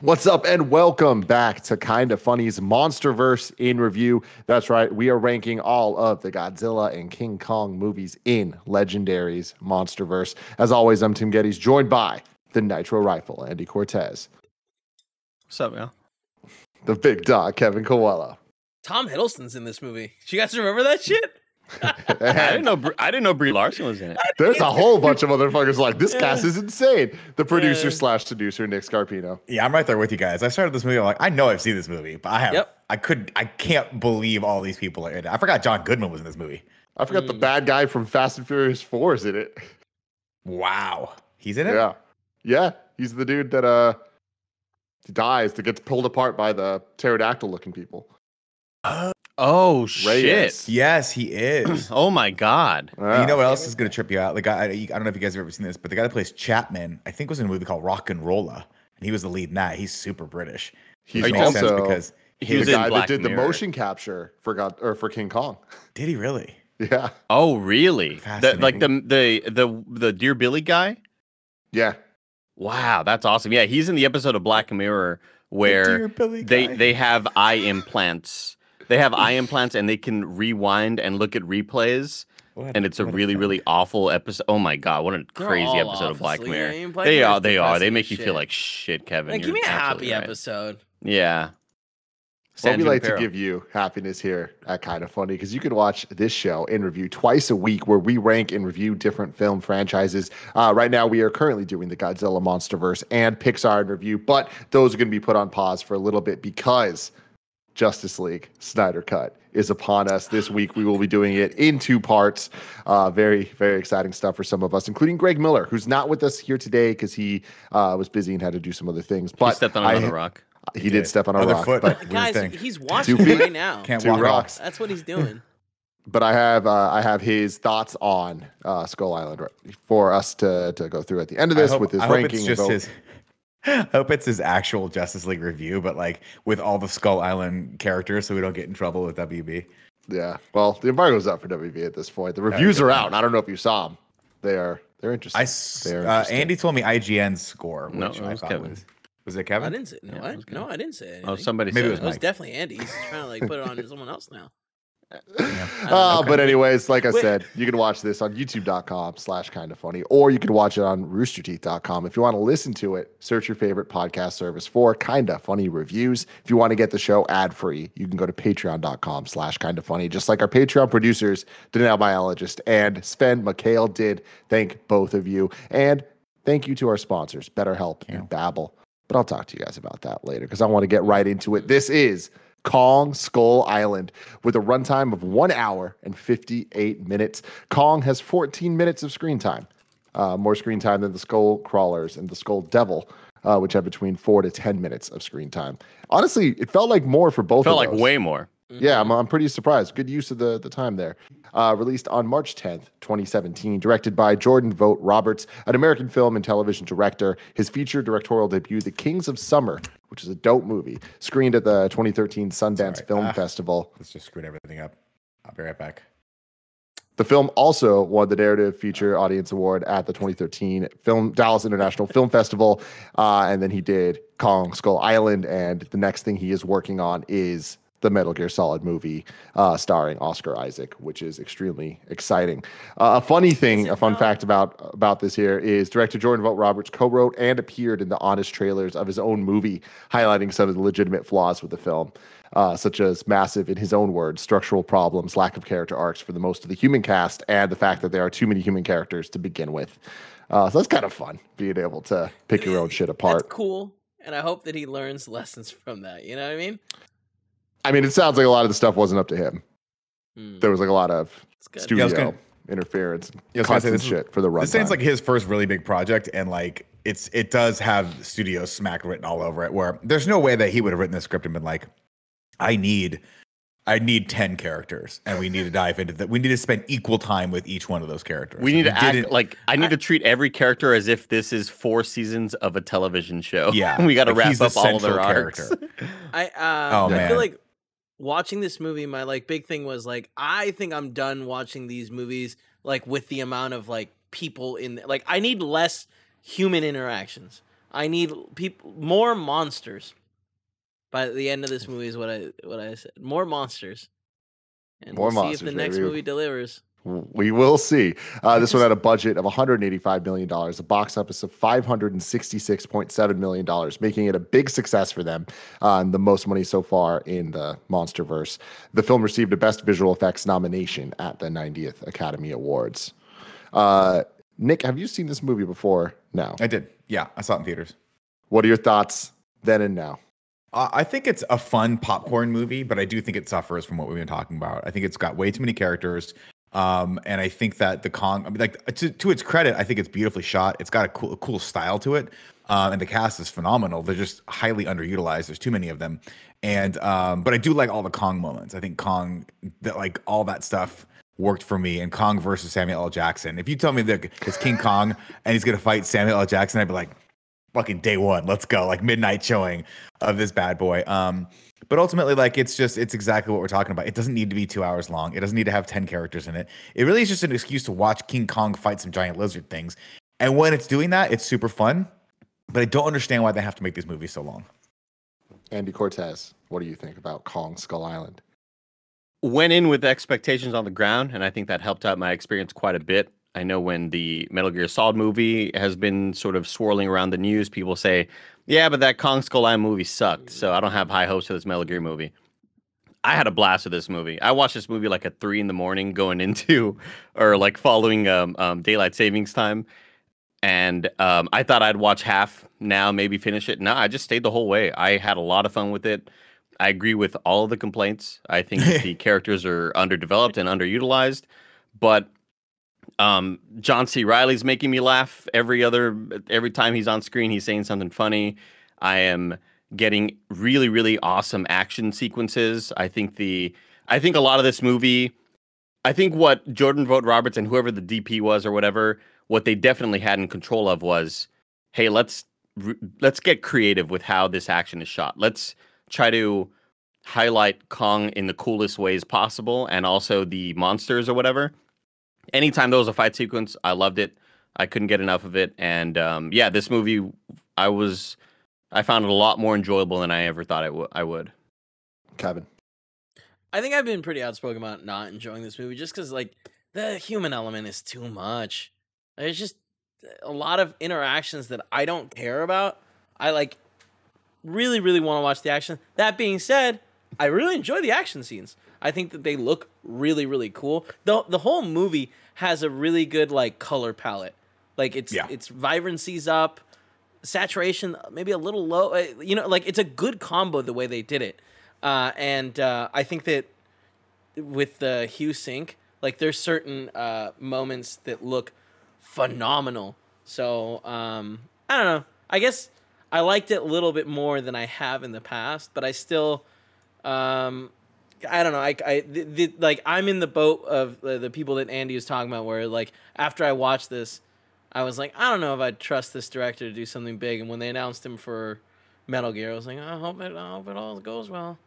What's up, and welcome back to Kinda Funny's Monsterverse in Review. That's right, we are ranking all of the Godzilla and King Kong movies in Legendary's Monsterverse. As always, I'm Tim Gettys, joined by the Nitro Rifle, Andy Cortez, What's up, man? the Big Dog, Kevin Coelho. Tom Hiddleston's in this movie. Do you guys remember that shit? I didn't know. I didn't know Brie Larson was in it. there's a whole bunch of motherfuckers like this cast is insane. The producer slash producer Nick Scarpino. Yeah, I'm right there with you guys. I started this movie. I'm like, I know I've seen this movie, but I have. Yep. I could. I can't believe all these people are in it. I forgot John Goodman was in this movie. I forgot the Mm. bad guy from Fast and Furious 4 is in it. Wow, he's in it. Yeah. Yeah. He's the dude that uh dies that gets pulled apart by the pterodactyl looking people. Oh Oh, shit! Reyes. Yes, he is. Oh my god! Yeah. You know what else is gonna trip you out? Like guy. I, I don't know if you guys have ever seen this, but the guy that plays Chapman, I think, was in a movie called RocknRolla, and he was the lead in that. He's super British. he's Are you sense also because He the was in guy that Black did the motion capture for God or for King Kong. did he really? Yeah. Oh really? The, like the the the the Dear Billy guy. Yeah. Wow, that's awesome. Yeah, he's in the episode of Black Mirror where Dear Billy they guy. they have eye implants. They have eye implants and they can rewind and look at replays. What- And it's a what really film. really awful episode. Oh my god, what a They're crazy episode of awful, Black Mirror. yeah, I mean, Black they are. They are. They make as you feel like shit, Kevin. Like, You're give me a happy absolutely right. episode. Yeah. Well, San we like to give you happiness here at Kinda Funny because you can watch this show in review twice a week where we rank and review different film franchises. Uh, right now, we are currently doing the Godzilla Monsterverse and Pixar in review, but those are going to be put on pause for a little bit because Justice League Snyder Cut is upon us this week. We will be doing it in two parts. Uh, very, very exciting stuff for some of us, including Greg Miller, who's not with us here today because he uh, was busy and had to do some other things. But He But stepped on I- rock. He, He did did. step on a Other rock, foot. but Guys, he's watching Two feet. right now. Can't two walk rocks. That's what he's doing. but I have uh, I have his thoughts on uh, Skull Island for us to to go through at the end of this hope- with his I hope ranking. It's just vote. his. I hope it's his actual Justice League review, but like with all the Skull Island characters, so we don't get in trouble with WB. Yeah, well, the embargo's up for WB at this point. The reviews good are point. out. I don't know if you saw them. They are they're interesting. I They're uh, interesting. Andy told me IGN's score, No, which it was thought Kevin. was was it I didn't say no. Yeah, it I, no. I didn't say anything. Oh, somebody Maybe said it was It was definitely Andy. He's trying to like put it on someone else now. Uh, But anyways, like I Wait. said, you can watch this on youtube.com slash kind of funny, or you can watch it on roosterteeth.com. If you want to listen to it, search your favorite podcast service for kind of funny reviews. If you want to get the show ad free, you can go to patreon.com slash kind of funny, just like our Patreon producers, Danelle Biologist and Sven McHale did. Thank both of you. And thank you to our sponsors, BetterHelp and Babbel. But I'll talk to you guys about that later because I want to get right into it. This is Kong Skull Island with a runtime of one hour and 58 minutes. Kong has 14 minutes of screen time, uh, more screen time than the Skull Crawlers and the Skull Devil, uh, which have between four to 10 minutes of screen time. Honestly, it felt like more for both Felt of like way more. Yeah, I'm, I'm pretty surprised. Good use of the, the time there. Uh, released on March 10th, 2017, directed by Jordan Vogt Roberts, an American film and television director. His feature directorial debut, The Kings of Summer, which is a dope movie, screened at the 2013 Sundance. Film Ah. Festival. Let's just screwed everything up. I'll be right back. The film also won the Narrative Feature Audience Award at the 2013 Film Dallas International Film Festival, uh, and then he did Kong Skull Island. And the next thing he is working on is the Metal Gear Solid movie, uh, starring Oscar Isaac, which is extremely exciting. Uh, a funny thing, a fun fact about about this here is director Jordan Vogt Roberts co-wrote and appeared in the honest trailers of his own movie, highlighting some of the legitimate flaws with the film uh, such as massive, in his own words, structural problems, lack of character arcs for the most of the human cast, and the fact that there are too many human characters to begin with. Uh, so that's kind of fun, being able to pick your own shit apart. cool. And I hope that he learns lessons from that. You know what I mean? I mean, it sounds like a lot of the stuff wasn't up to him. Hmm, There was like a lot of studio was gonna- interference, Yeah, I was gonna cuts say, and this is- shit for the run. This runtime. seems like his first really big project, and like it's it does have studio smack written all over it. Where there's no way that he would have written the script and been like, "I need, I need ten characters, and we need to dive into that. We need to spend equal time with each one of those characters. We need He to act like I need to treat every character as if this is four seasons of a television show. yeah, we got to like, wrap up all of their central arcs. I uh, Oh, I man. feel like watching this movie, my like big thing was like I think I'm done watching these movies like with the amount of like people in like I need less human interactions. I need people more monsters. By the end of this movie is what I what I said. More monsters. And More we'll see monsters, if the next baby. movie delivers. We will see. Uh, this one had a budget of 185 million dollars, a box office of 566.7 million dollars, making it a big success for them, uh, and the most money so far in the MonsterVerse. The film received a Best Visual Effects nomination at the 90th Academy Awards. Uh, Nick, have you seen this movie before? No. I did. Yeah, I saw it in theaters. What are your thoughts then and now? Uh, I think it's a fun popcorn movie, but I do think it suffers from what we've been talking about. I think it's got way too many characters. Um, and I think that the Kong, I mean, like to, to its credit, I think it's beautifully shot. It's got a cool, a cool style to it. Um, and the cast is phenomenal. They're just highly underutilized. There's too many of them. And, um, but I do like all the Kong moments. I think Kong, that like all that stuff worked for me. And Kong versus Samuel L. Jackson. If you tell me that it's King Kong and he's going to fight Samuel L. Jackson, I'd be like, fucking day one. Let's go. Like midnight showing of this bad boy. Um, but ultimately, like it's just it's exactly what we're talking about. It doesn't need to be two hours long. It doesn't need to have 10 characters in it. It really is just an excuse to watch King Kong fight some giant lizard things. And when it's doing that, it's super fun. But I don't understand why they have to make these movies so long. Andy Cortez, what do you think about Kong Skull Island? went in with expectations on the ground, and I think that helped out my experience quite a bit. I know when the Metal Gear Solid movie has been sort of swirling around the news, people say, "Yeah, but that Kong Skull Island movie sucked," so I don't have high hopes for this Metal Gear movie. I had a blast with this movie. I watched this movie like at three in the morning, going into or like following um, um, daylight savings time, and um, I thought I'd watch half now, maybe finish it. No, I just stayed the whole way. I had a lot of fun with it. I agree with all of the complaints. I think that the characters are underdeveloped and underutilized, but um, John C. Reilly's making me laugh every other every time he's on screen. He's saying something funny. I am getting really really awesome action sequences. I think the I think a lot of this movie. I think what Jordan Vogt Roberts and whoever the DP was or whatever, what they definitely had in control of was, hey, let's let's get creative with how this action is shot. Let's try to highlight Kong in the coolest ways possible and also the monsters or whatever. Anytime there was a fight sequence, I loved it. I couldn't get enough of it. And um, yeah, this movie, I was, I found it a lot more enjoyable than I ever thought I would. I would. Kevin. I think I've been pretty outspoken about not enjoying this movie just because, like, the human element is too much. There's just a lot of interactions that I don't care about. I like really, really want to watch the action. That being said, I really enjoy the action scenes. I think that they look really, really cool. the The whole movie has a really good like color palette. Like it's Yeah. its vibrancy's up, saturation maybe a little low. uh, You know, like it's a good combo the way they did it. Uh, and uh, I think that with the hue Sync, like there's certain uh, moments that look phenomenal. So um, I don't know. I guess I liked it a little bit more than I have in the past, but I still, um, I don't know. I, I the, the, like I'm in the boat of the, the people that Andy was talking about, where like after I watched this, I was like, I don't know if I'd trust this director to do something big. And when they announced him for Metal Gear, I was like, I hope it, I hope it all goes well.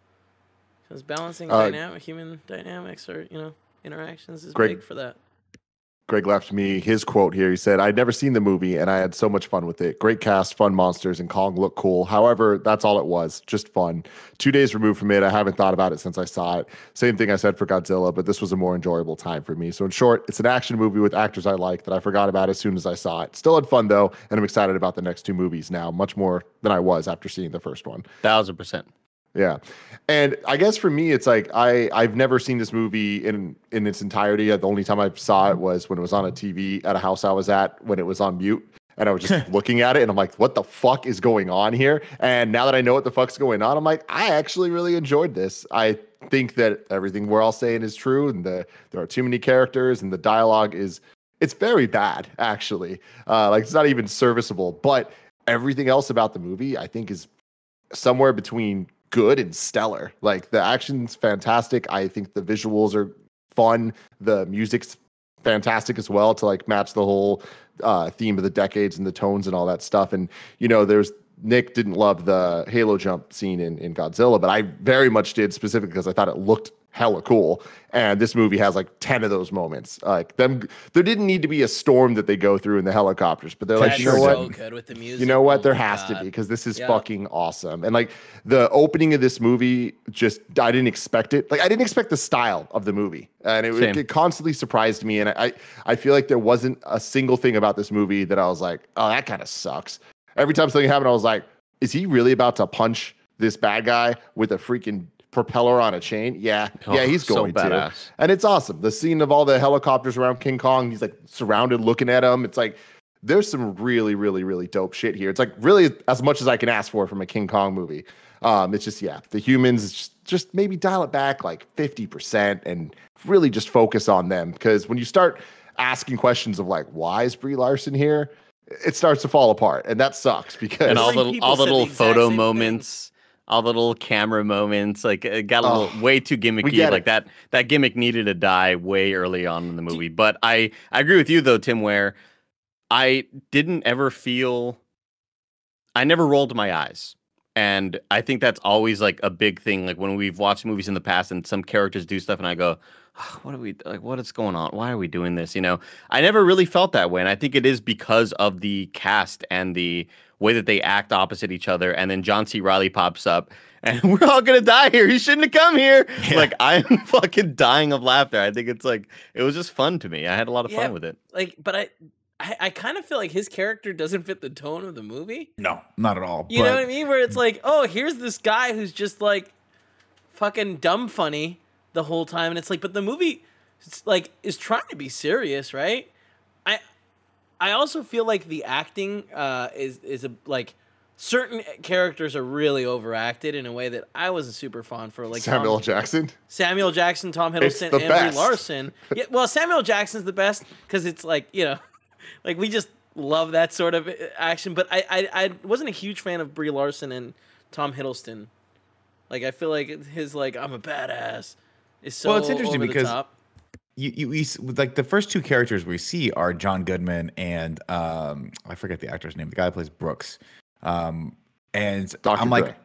Because balancing Uh, dynamic, human dynamics or you know interactions is Greg- big for that. Greg left me his quote here. He said, I'd never seen the movie and I had so much fun with it. Great cast, fun monsters, and Kong looked cool. However, that's all it was, just fun. Two days removed from it, I haven't thought about it since I saw it. Same thing I said for Godzilla, but this was a more enjoyable time for me. So, in short, it's an action movie with actors I like that I forgot about as soon as I saw it. Still had fun though, and I'm excited about the next two movies now, much more than I was after seeing the first one. Thousand percent. Yeah. And I guess for me it's like I I've never seen this movie in in its entirety. The only time I saw it was when it was on a TV at a house I was at when it was on mute and I was just looking at it and I'm like what the fuck is going on here? And now that I know what the fuck's going on, I'm like I actually really enjoyed this. I think that everything we're all saying is true and the there are too many characters and the dialogue is it's very bad actually. Uh like it's not even serviceable, but everything else about the movie I think is somewhere between good and stellar. Like the action's fantastic. I think the visuals are fun. The music's fantastic as well to like match the whole uh, theme of the decades and the tones and all that stuff. And you know, there's Nick didn't love the Halo jump scene in, in Godzilla, but I very much did specifically because I thought it looked hella cool. And this movie has like 10 of those moments. Like them there didn't need to be a storm that they go through in the helicopters, but they're like, That's you know so what? good with the music. You know what? Oh there my has to be because this is Yeah. fucking awesome. And like the opening of this movie, just I didn't expect it. Like I didn't expect the style of the movie, and it, Same. it constantly surprised me. And I I feel like there wasn't a single thing about this movie that I was like, oh, that kind of sucks. Every time something happened, I was like, is he really about to punch this bad guy with a freaking propeller on a chain? Yeah, Oh, yeah, he's so going to. badass. And it's awesome. The scene of all the helicopters around King Kong, he's like surrounded looking at him. It's like there's some really, really, really dope shit here. It's like really as much as I can ask for from a King Kong movie. Um, it's just yeah, the humans just, just maybe dial it back like 50% and really just focus on them. Because when you start asking questions of like, why is Brie Larson here? It starts to fall apart. And that sucks because and all the all the little photo moments. thing. All the little camera moments, like it got a Oh, little way too gimmicky. Like it. that that gimmick needed to die way early on in the movie. But I I agree with you though, Tim. Where I didn't ever feel, I never rolled my eyes. And I think that's always like a big thing. Like when we've watched movies in the past and some characters do stuff, and I go, "Ah, "What are we like? What is going on? Why are we doing this?" You know, I never really felt that way, and I think it is because of the cast and the way that they act opposite each other. And then John C. Reilly pops up, and we're all gonna die here. He shouldn't have come here. Yeah. Like I'm fucking dying of laughter. I think it's like it was just fun to me. I had a lot of Yeah. fun with it. Like, but I, I, I kind of feel like his character doesn't fit the tone of the movie. No, not at all. You but know what I mean? Where it's like, oh, here's this guy who's just like fucking dumb funny the whole time, and it's like, but the movie, it's like, is trying to be serious, right? I, I also feel like the acting uh, is is a like certain characters are really overacted in a way that I wasn't super fond for. Like Samuel Tom, Jackson. Samuel Jackson, Tom Hiddleston, the and best. Brie Larson. Yeah, well, Samuel Jackson's the best because it's like you know, like we just love that sort of uh, action. But I, I, I wasn't a huge fan of Brie Larson and Tom Hiddleston. Like I feel like his like I'm a badass is so Well, it's interesting over the because- top. You, you we, like the first two characters we see are John Goodman and um I forget the actor's name. The guy who plays Brooks. Um and Dr. I'm like Dre.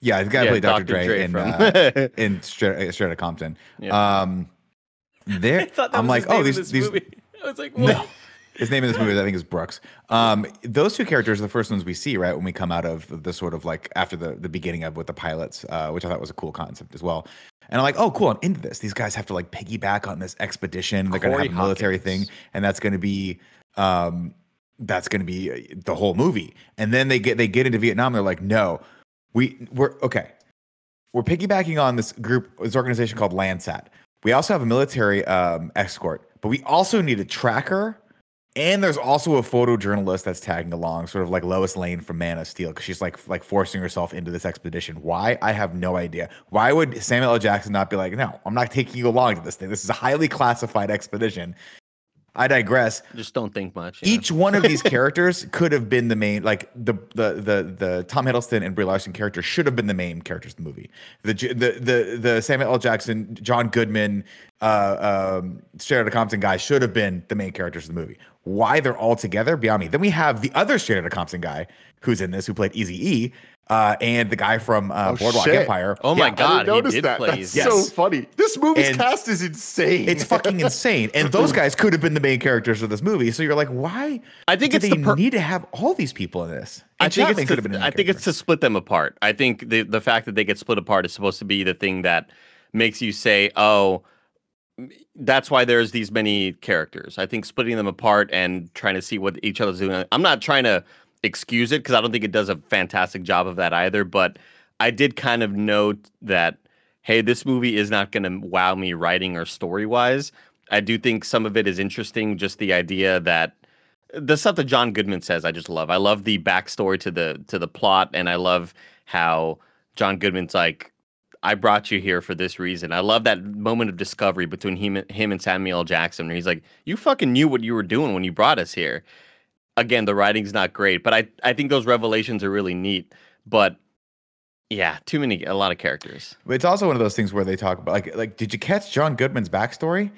yeah, the guy who Yeah, played Dr. Dr. Dre, Dre in from- uh, in Straight, Straight Outta Compton. Yeah. Um there I thought that I'm like, oh these this these movie. I was like, No. His name in this movie, I think, is Brooks. Um, those two characters are the first ones we see, right? When we come out of the sort of like after the the beginning of with the pilots, uh, which I thought was a cool concept as well. And I'm like, oh, cool. I'm into this. These guys have to like piggyback on this expedition. They're gonna have a military thing, and that's gonna be um, that's gonna be uh, the whole movie. And then they get they get into Vietnam. They're like, no, we we're okay. We're piggybacking on this group, this organization called Landsat. We also have a military um, escort, but we also need a tracker. And there's also a photojournalist that's tagging along, sort of like Lois Lane from Man of Steel, because she's like like forcing herself into this expedition. Why? I have no idea. Why would Samuel L. Jackson not be like, no, I'm not taking you along to this thing. This is a highly classified expedition. I digress Just don't think much. know? each one of these characters could have been the main like the the the the Tom Hiddleston and Brie Larson character should have been the main characters of the movie. The the the the Samuel L. Jackson, John Goodman, uh, um, Outta Compton guy should have been the main characters of the movie. Why they're all together beyond me. Then we have the other Outta Compton guy who's in this, who played Easy E, uh, and the guy from uh, Oh, Boardwalk shit. Empire. Oh my Yeah, I God, didn't he did that. play That's Easy. so funny. This movie's And- cast is insane. It's fucking insane, and those guys could have been the main characters of this movie. So you're like, why? I think do it's they the per- need to have all these people in this? I think Chapman it's could to, have been. I think it's to split them apart. I think the the fact that they get split apart is supposed to be the thing that makes you say, "Oh, that's why there's these many characters." I think splitting them apart and trying to see what each other's doing. I'm not trying to excuse it because I don't think it does a fantastic job of that either. But I did kind of note that, hey, this movie is not going to wow me writing or story wise. I do think some of it is interesting. Just the idea that the stuff that John Goodman says, I just love. I love the backstory to the to the plot, and I love how John Goodman's like, "I brought you here for this reason." I love that moment of discovery between him, him and Samuel Jackson, where he's like, "You fucking knew what you were doing when you brought us here." Again, the writing's not great, but I I think those revelations are really neat. But yeah, too many, a lot of characters. But it's also one of those things where they talk about like like did you catch John Goodman's backstory?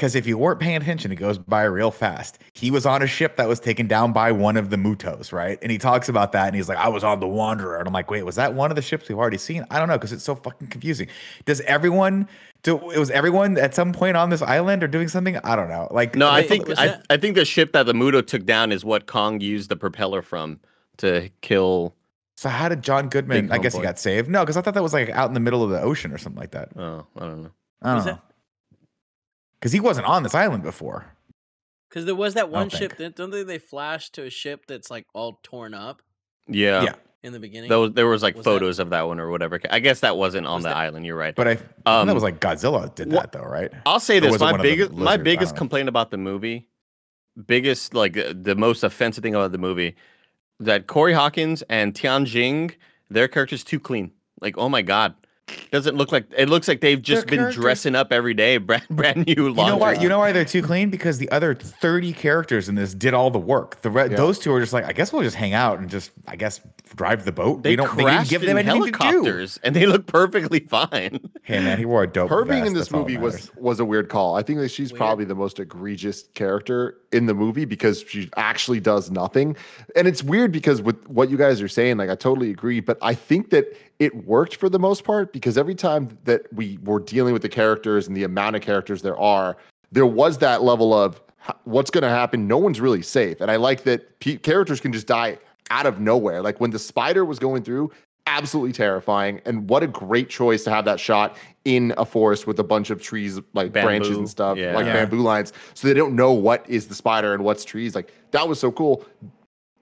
Because if you weren't paying attention, it goes by real fast. He was on a ship that was taken down by one of the Mutos, right? And he talks about that, and he's like, "I was on the Wanderer," and I'm like, "Wait, was that one of the ships we've already seen?" I don't know because it's so fucking confusing. Does everyone? Do, it was everyone at some point on this island or doing something? I don't know. Like, No, I think I, I think the ship that the Muto took down is what Kong used the propeller from to kill. so how did John Goodman? I guess he got saved. No, because I thought that was like out in the middle of the ocean or something like that. Oh, I don't know. I Was don't know that- because he wasn't on this island before. Because there was that one don't ship. think. Don't they? They flashed to a ship that's like all torn up Yeah, Yeah. in the beginning. There was, there was like Was that- photos of that one or whatever. I guess that wasn't on Was the that- island. You're right. But I, I think Um, that was like Godzilla did wha- that though, right? I'll say Or this: my one of the biggest my lizards? I biggest know. complaint about the movie, biggest like uh, the most offensive thing about the movie, that Corey Hawkins and Tian Jing, their characters too clean. Like, oh my god, doesn't look like it looks like they've just Their been characters- dressing up every day, brand brand new. You know why? You know why they're too clean? Because the other thirty characters in this did all the work. The re- Yeah. those two are just like, I guess we'll just hang out and just, I guess, drive the boat. They we don't. They didn't crashed give them in anything to do. helicopters, and they look perfectly fine. Hey man, he wore a dope. her being vest, in this that's all that movie was matters. was a weird call. I think that she's Weird. probably the most egregious character in the movie because she actually does nothing. And it's weird because with what you guys are saying, like I totally agree, but I think that it worked for the most part because every time that we were dealing with the characters and the amount of characters there are, there was that level of what's going to happen. No one's really safe, and I like that pe- characters can just die out of nowhere. Like when the spider was going through, absolutely terrifying. And what a great choice to have that shot in a forest with a bunch of trees, like branches and stuff, yeah. like Yeah. bamboo lines, so they don't know what is the spider and what's trees. Like that was so cool.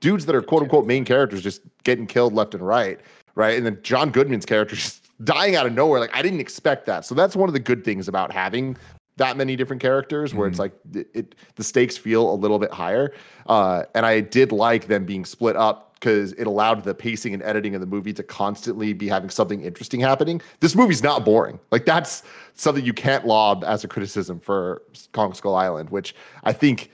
Dudes that are quote unquote main characters just getting killed left and right, right? And then John Goodman's character just dying out of nowhere. Like I didn't expect that. So that's one of the good things about having that many different characters where it's like it, it the stakes feel a little bit higher uh and i did like them being split up because it allowed the pacing and editing of the movie to constantly be having something interesting happening this movie's not boring like that's something you can't lob as a criticism for kong skull island which i think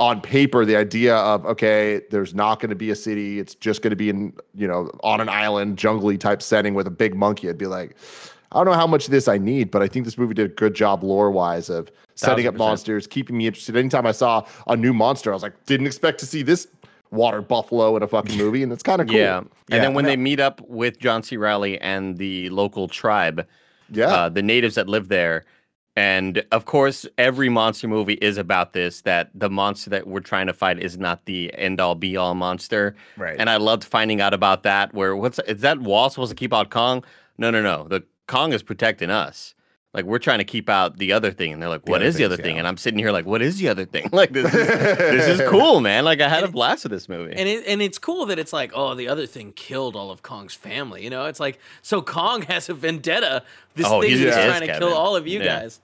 on paper the idea of okay there's not going to be a city it's just going to be in you know on an island jungly type setting with a big monkey i'd be like i don't know how much of this i need but i think this movie did a good job lore wise of setting up 1000%. monsters keeping me interested anytime i saw a new monster i was like didn't expect to see this water buffalo in a fucking movie and it's kind of cool Yeah, and Yeah, then when they meet up with John C. Reilly and the local tribe, yeah uh, the natives that live there. And of course, every monster movie is about this that the monster that we're trying to fight is not the end all be all monster. Right. And I loved finding out about that. Where what's is that wall supposed to keep out Kong? No, no, no. The Kong is protecting us. Like we're trying to keep out the other thing, and they're like, The "What is the things, other thing?" And I'm sitting here like, "What is the other thing?" Like this is this is cool, man. Like I had a And it- blast with this movie. and it, and it's cool that it's like, oh, the other thing killed all of Kong's family. You know, it's like so Kong has a vendetta. This Oh, thing is pissed, trying to kill all of you Yeah. guys.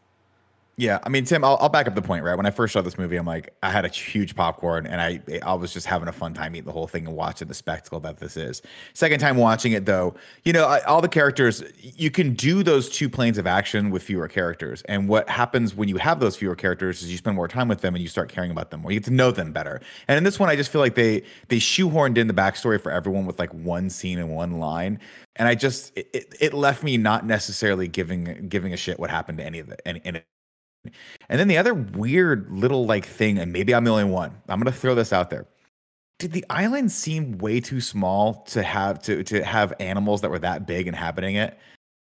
Yeah, I mean, Tim, I'll, I'll back up the point. Right when I first saw this movie, I'm like, I had a huge popcorn, and I I was just having a fun time eating the whole thing and watching the spectacle that this is. Second time watching it, though, you know, I, all the characters, you can do those two planes of action with fewer characters, and what happens when you have those fewer characters is you spend more time with them and you start caring about them more. You get to know them better. And in this one, I just feel like they they shoehorned in the backstory for everyone with like one scene and one line, and I just it, it, left me not necessarily giving giving a shit what happened to any of the any, any and then the other weird little like thing, and maybe I'm the only one. I'm gonna throw this out there. Did the island seem way too small to have to to have animals that were that big inhabiting it?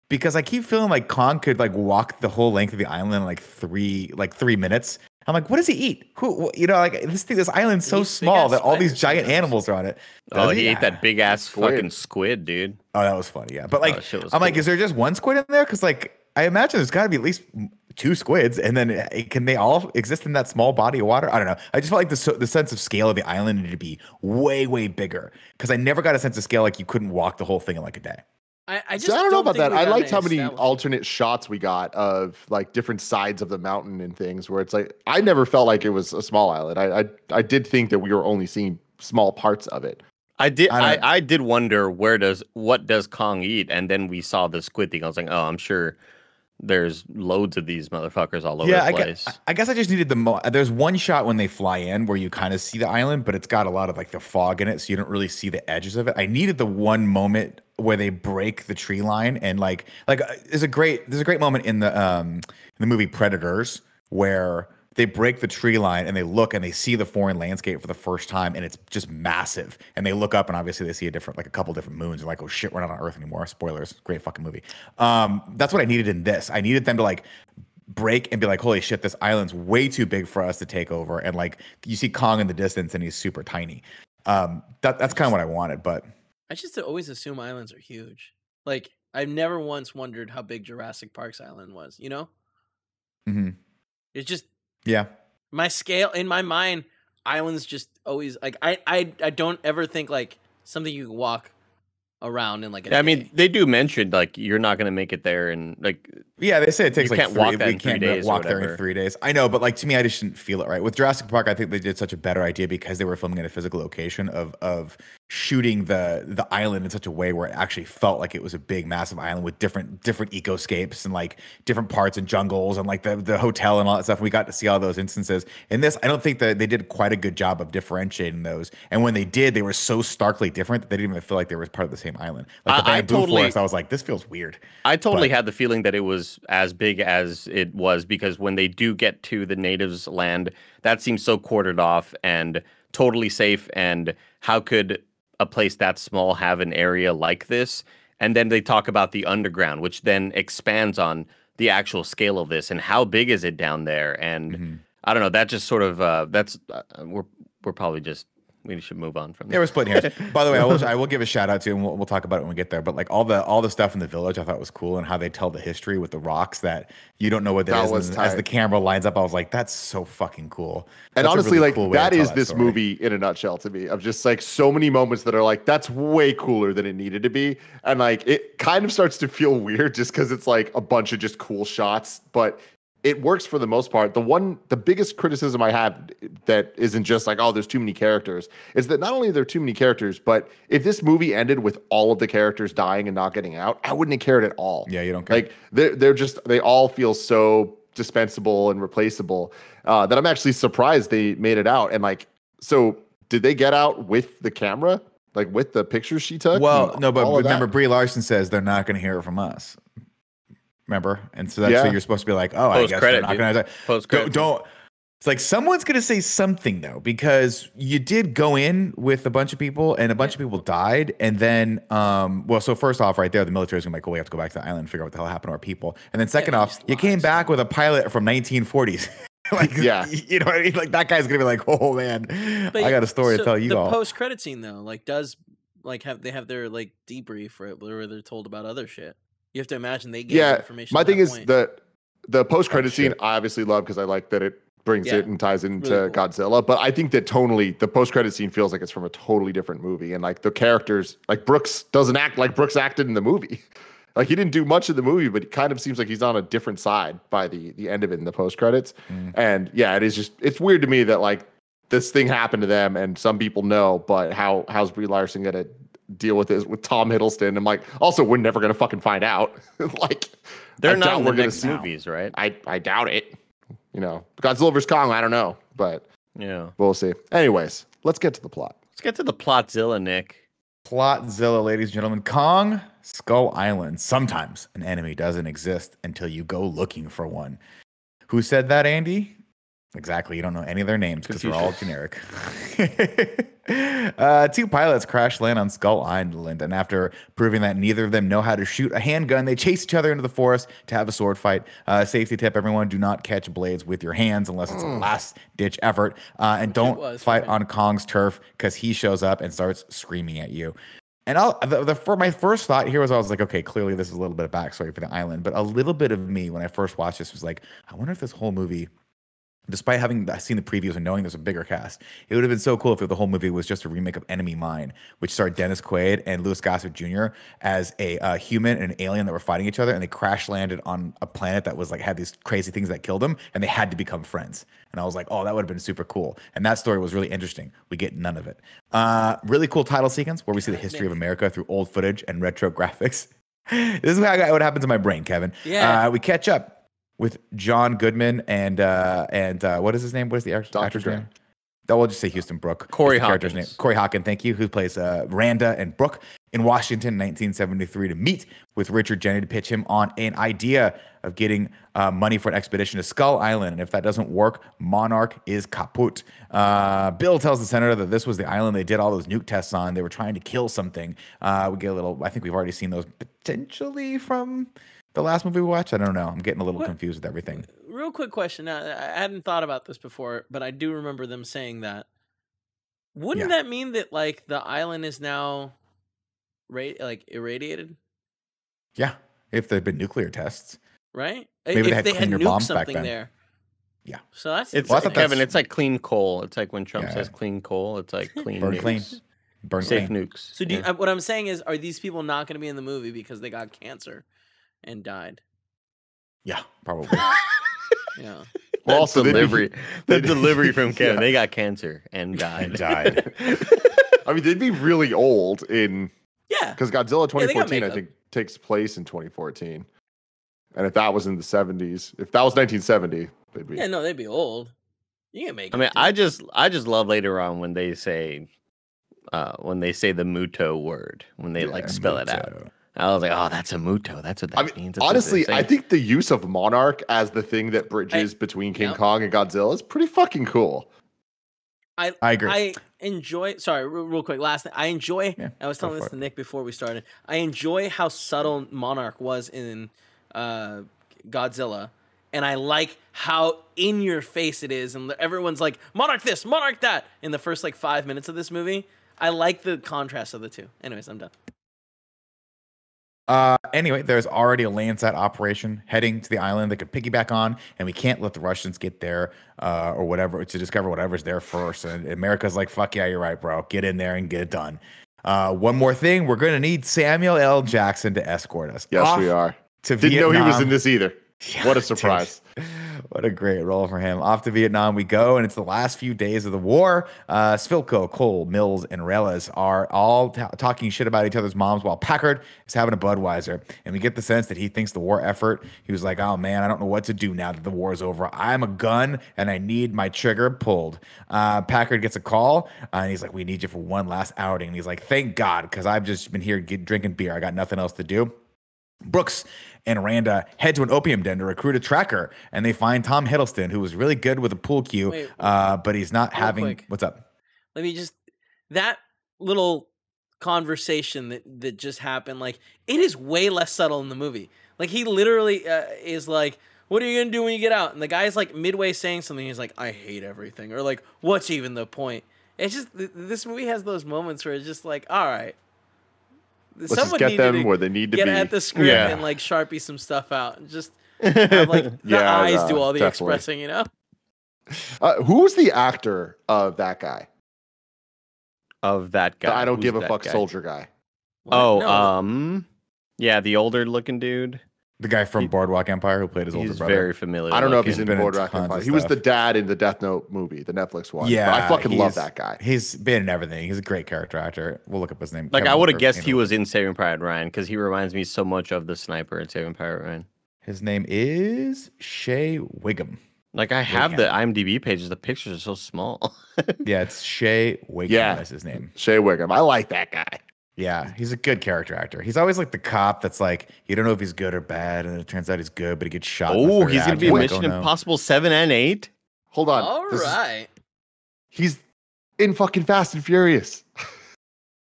Because I keep feeling like Kong could like walk the whole length of the island in like three like three minutes. I'm like, what does he eat? Who wh- you know like this thing this island's so eats small that all these giant sometimes. animals are on it. oh, Does he ate that big ass Squid. fucking squid, dude. Oh, that was funny. Yeah, but like, that shit was I'm like, is there just one squid in there? Because like, I imagine there's got to be at least two squids, and then uh, can they all exist in that small body of water? I don't know. I just felt like the the sense of scale of the island needed to be way way bigger because I never got a sense of scale like you couldn't walk the whole thing in like a day. I, I just See, I don't know about that. I liked how many established- alternate shots we got of like different sides of the mountain and things where it's like I never felt like it was a small island. I I, I did think that we were only seeing small parts of it. I did. I I, I, did wonder where does what does Kong eat, and then we saw the squid thing. I was like, oh, I'm sure there's loads of these motherfuckers all over yeah, the I place. guess, I guess I just needed the. Mo- There's one shot when they fly in where you kind of see the island, but it's got a lot of like the fog in it, so you don't really see the edges of it. I needed the one moment where they break the tree line and like like uh, there's a great there's a great moment in the um in the movie Predators where they break the tree line and they look and they see the foreign landscape for the first time and it's just massive. And they look up and obviously they see a different, like a couple different moons. They're like, oh shit, we're not on Earth anymore. Spoilers. Great fucking movie. Um, that's what I needed in this. I needed them to like break and be like, holy shit, this island's way too big for us to take over. And like you see Kong in the distance and he's super tiny. Um, that that's kind of what I wanted, but I just always assume islands are huge. Like I've never once wondered how big Jurassic Park's island was. You know, mhm. it's just yeah. my scale in my mind. Islands just always like I I I don't ever think like something you can walk around in like. a Yeah, I mean, they do mention like you're not going to make it there, and like Yeah, they say it takes You like can't three, walk that we in can't days walk there in three days. I know, but like to me, I just didn't feel it right. With Jurassic Park, I think they did such a better idea because they were filming at a physical location of of shooting the the island in such a way where it actually felt like it was a big, massive island with different different ecoscapes and like different parts and jungles and like the the hotel and all that stuff. We got to see all those instances. In this, I don't think that they did quite a good job of differentiating those. And when they did, they were so starkly different that they didn't even feel like they were part of the same island. Like the I- I bamboo totally- forest, I was like, this feels weird. I totally But- had the feeling that it was as big as it was because when they do get to the natives' land, that seems so quartered off and totally safe. And how could a place that small have an area like this? And then they talk about the underground, which then expands on the actual scale of this and how big is it down there? And Mhm. I don't know. That just sort of uh, that's uh, we're we're probably just we should move on from Yeah, there. we're splitting hairs. By the way, I will, I will give a shout out to, and we'll, we'll talk about it when we get there. But like all the all the stuff in the village, I thought was cool, and how they tell the history with the rocks that you don't know what that That is. was as the camera lines up, I was like, "That's so fucking cool." And That's a honestly, really like cool way to that this story. movie in a nutshell to me. Of just like so many moments that are like that's way cooler than it needed to be, and like it kind of starts to feel weird just because it's like a bunch of just cool shots, but it works for the most part. The one, the biggest criticism I have that isn't just like oh, there's too many characters, is that not only are there too many characters, but if this movie ended with all of the characters dying and not getting out, I wouldn't have cared at all. Yeah, you don't care. Like they're they're just they all feel so dispensable and replaceable uh, that I'm actually surprised they made it out. And like, so did they get out with the camera, like with the pictures she took? Well, no, but remember, Brie Larson says they're not going to hear it from us. Remember, and so that's Yeah. what you're supposed to be like. Oh, I guess Post-credit, not going to. Post Don't, don't. It's like someone's gonna say something though, because you did go in with a bunch of people, and a bunch of people died, and then, um, well, so first off, right there, the military's gonna be like, "Oh, we have to go back to the island and figure out what the hell happened to our people," and then second they off, just you came back with a pilot from 1940s. like, Yeah. you know what I mean? Like that guy's gonna be like, "Oh man, But I got a story to tell you the all." post credit scene though, like does like have they have their like debrief for where they're told about other shit. You have to imagine they get yeah. information. My thing is point. the the post credit scene. I obviously love because I like that it brings Yeah. it and ties into Really cool. Godzilla. But I think that tonally, the post credit scene feels like it's from a totally different movie, and like the characters, like Brooks doesn't act like Brooks acted in the movie. Like he didn't do much of the movie, but it kind of seems like he's on a different side by the the end of it in the post credits. Mm. And yeah, it is just it's weird to me that like this thing happened to them, and some people know, but how how's Brie Larson gonna deal with this with Tom Hiddleston? I'm like, also we're never gonna fucking find out. like They're I not doubt in the we're gonna next see- movies, right? I I doubt it. You know, Godzilla vs Kong. I don't know, but Yeah. we'll see. Anyways, let's get to the plot. Let's get to the plotzilla, Nick. Plotzilla, ladies and gentlemen. Kong Skull Island. Sometimes an enemy doesn't exist until you go looking for one. Who said that, Andy? Exactly. You don't know any of their names because they're all generic. uh, two pilots crash land on Skull Island, and after proving that neither of them know how to shoot a handgun, they chase each other into the forest to have a sword fight. Uh, safety tip: everyone, do not catch blades with your hands unless it's a last ditch effort, uh, and don't fight on Kong's turf because he shows up and starts screaming at you. And I'll, the, the for my first thought here was I was like, okay, clearly this is a little bit of backstory for the island, but a little bit of me when I first watched this was like, I wonder if this whole movie, despite having seen the previews and knowing there's a bigger cast, it would have been so cool if the whole movie was just a remake of Enemy Mine, which starred Dennis Quaid and Louis Gossett Jr. as a uh, human and an alien that were fighting each other, and they crash landed on a planet that was like had these crazy things that killed them, and they had to become friends. And I was like, oh, that would have been super cool. And that story was really interesting. We get none of it. Uh, really cool title sequence where we see the history of America through old footage and retro graphics. this is what happens to my brain, Kevin. Yeah. Uh, we catch up with John Goodman and uh, and uh, what is his name? What is the act- Dr. actor's name? Oh, we'll just say Houston Brook. Corey Hawkins. Name. Corey Hawkins, thank you, who plays uh, Randa and Brooke. in Washington in 1973 to meet with Richard Jenny to pitch him on an idea of getting uh, money for an expedition to Skull Island. And if that doesn't work, Monarch is kaput. Uh, Bill tells the senator that this was the island they did all those nuke tests on. They were trying to kill something. Uh, we get a little, I think we've already seen those potentially from the last movie we watched. I don't know. I'm getting a little What- confused with everything. Real quick question. Now, I hadn't thought about this before, but I do remember them saying that. Wouldn't Yeah. that mean that like the island is now, ra- like irradiated? Yeah. If there'd been nuclear tests. Right? Maybe if they had they cleaner nuked bombs back something then. there. Yeah. So that's It's Well, I thought Kevin. that's- It's like clean coal. It's like when Trump Yeah. says clean coal. It's like clean Burn nukes. clean. Burn Safe clean. nukes. So do you, Yeah. uh, what I'm saying is, are these people not going to be in the movie because they got cancer and died? Yeah, probably. Yeah. Well, also, they'd be- delivery. the delivery from Kevin. Yeah. They got cancer and died. died. I mean, they'd be really old in Yeah. because Godzilla Yeah, 2014, I think, takes place in 2014. And if that was in the 70s, if that was 1970, they'd be. Yeah. No, they'd be old. You can make. I mean, dude. I just I just love later on when they say uh when they say the muto word when they like Yeah, spell it out. Muto. I was like, oh, that's a muto. That's what that I mean, means. That's honestly, I think the use of Monarch as the thing that bridges between King yeah. Kong and Godzilla is pretty fucking cool. I I agree. I enjoy. Sorry, real, real quick. Last thing, I enjoy. Yeah, I was telling this to it. Nick before we started. I enjoy how subtle Monarch was in uh, Godzilla, and I like how in your face it is, and everyone's like Monarch this, Monarch that. In the first like five minutes of this movie, I like the contrast of the two. Anyways, I'm done. Uh, anyway, there's already a Landsat operation heading to the island that could piggyback on, and we can't let the Russians get there uh, or whatever to discover whatever's there first. And America's like, fuck yeah, you're right, bro. Get in there and get it done. Uh, one more thing, we're going to need Samuel L. Jackson to escort us. Yes, we are. To Didn't know he was in this either. Yeah, what a surprise. What a great role for him. Off to Vietnam we go, and it's the last few days of the war. Uh, Svilko, Cole, Mills, and Reles are all ta- talking shit about each other's moms while Packard is having a Budweiser. And we get the sense that he thinks the war effort, he was like, oh man, I don't know what to do now that the war is over. I'm a gun and I need my trigger pulled. Uh, Packard gets a call uh, and he's like, we need you for one last outing. And he's like, thank God, because I've just been here get, drinking beer. I got nothing else to do. Brooks and Randa head to an opium den to recruit a tracker, and they find Tom Hiddleston, who was really good with a pool cue, Wait, uh, but he's not having. quick. What's up? Let me just that little conversation that that just happened. Like it is way less subtle in the movie. Like he literally uh, is like, "What are you gonna do when you get out?" And the guy's like midway saying something. He's like, "I hate everything," or like, "What's even the point?" It's just th- this movie has those moments where it's just like, "All right." Let's just get them to where they need to be. get be. at the script Yeah. and like sharpie some stuff out and just have like the Yeah, eyes do all the definitely. expressing, you know? Uh, who was the actor of that guy? of that The guy. I don't Who's give a fuck guy? soldier guy. What? Oh, No, um, yeah, the older looking dude. The guy from Boardwalk Empire who played his older brother. He's very familiar. I don't know if he's in looking. been in Boardwalk Empire. He was the dad in the Death Note movie, the Netflix one. yeah, But I fucking love that guy. He's been in everything. He's a great character actor. We'll look up his name. Like I would have guessed he was in Saving Private Ryan because he reminds me so much of the sniper in Saving Private Ryan. His name is Shea Whigham. Like I have the IMDb pages. The pictures are so small. Yeah, it's Shea Whigham. Yeah. That's his name. Shea Whigham. I like that guy. Yeah, he's a good character actor. He's always like the cop that's like you don't know if he's good or bad, and it turns out he's good, but he gets shot. oh, he's gonna be in You're like, Mission oh, no. Impossible seven and eight. Hold on. All This is- right. he's in fucking Fast and Furious.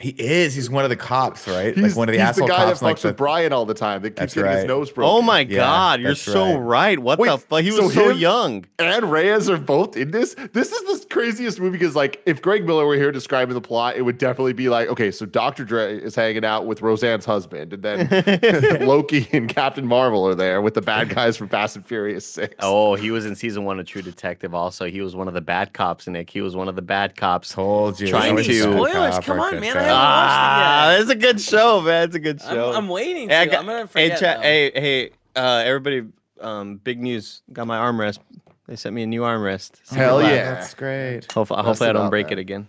He is. He's one of the cops, right? He's, like one of the he's asshole the guy cops. that in, like fucks with Brian all the time. That keeps That's getting his nose broken. Oh my Yeah, God, you're that's so right. right. What Wait, the fuck? He was so so, young. and Reyes are both in this. This is the craziest movie because, like, if Greg Miller were here describing the plot, it would definitely be like, okay, so Dr. Dre is hanging out with Roseanne's husband, and then Loki and Captain Marvel are there with the bad guys from Fast and Furious Six. Oh, he was in season one of True Detective. Also, he was one of the bad cops. Nick, he was one of the bad cops. told you. Trying to- a good Spoilers, cop come or on, good man, I cop. haven't watched it Ah, yet. it's a good show, man. It's a good show. I'm, I'm waiting Hey, I got- I'm gonna hey, forget. chat, though. hey, hey, uh, everybody! Um, big news. Got my armrest. They sent me a new armrest. Secret Hell yeah. That's great. Hopefully, Best hopefully I don't about break that. it again.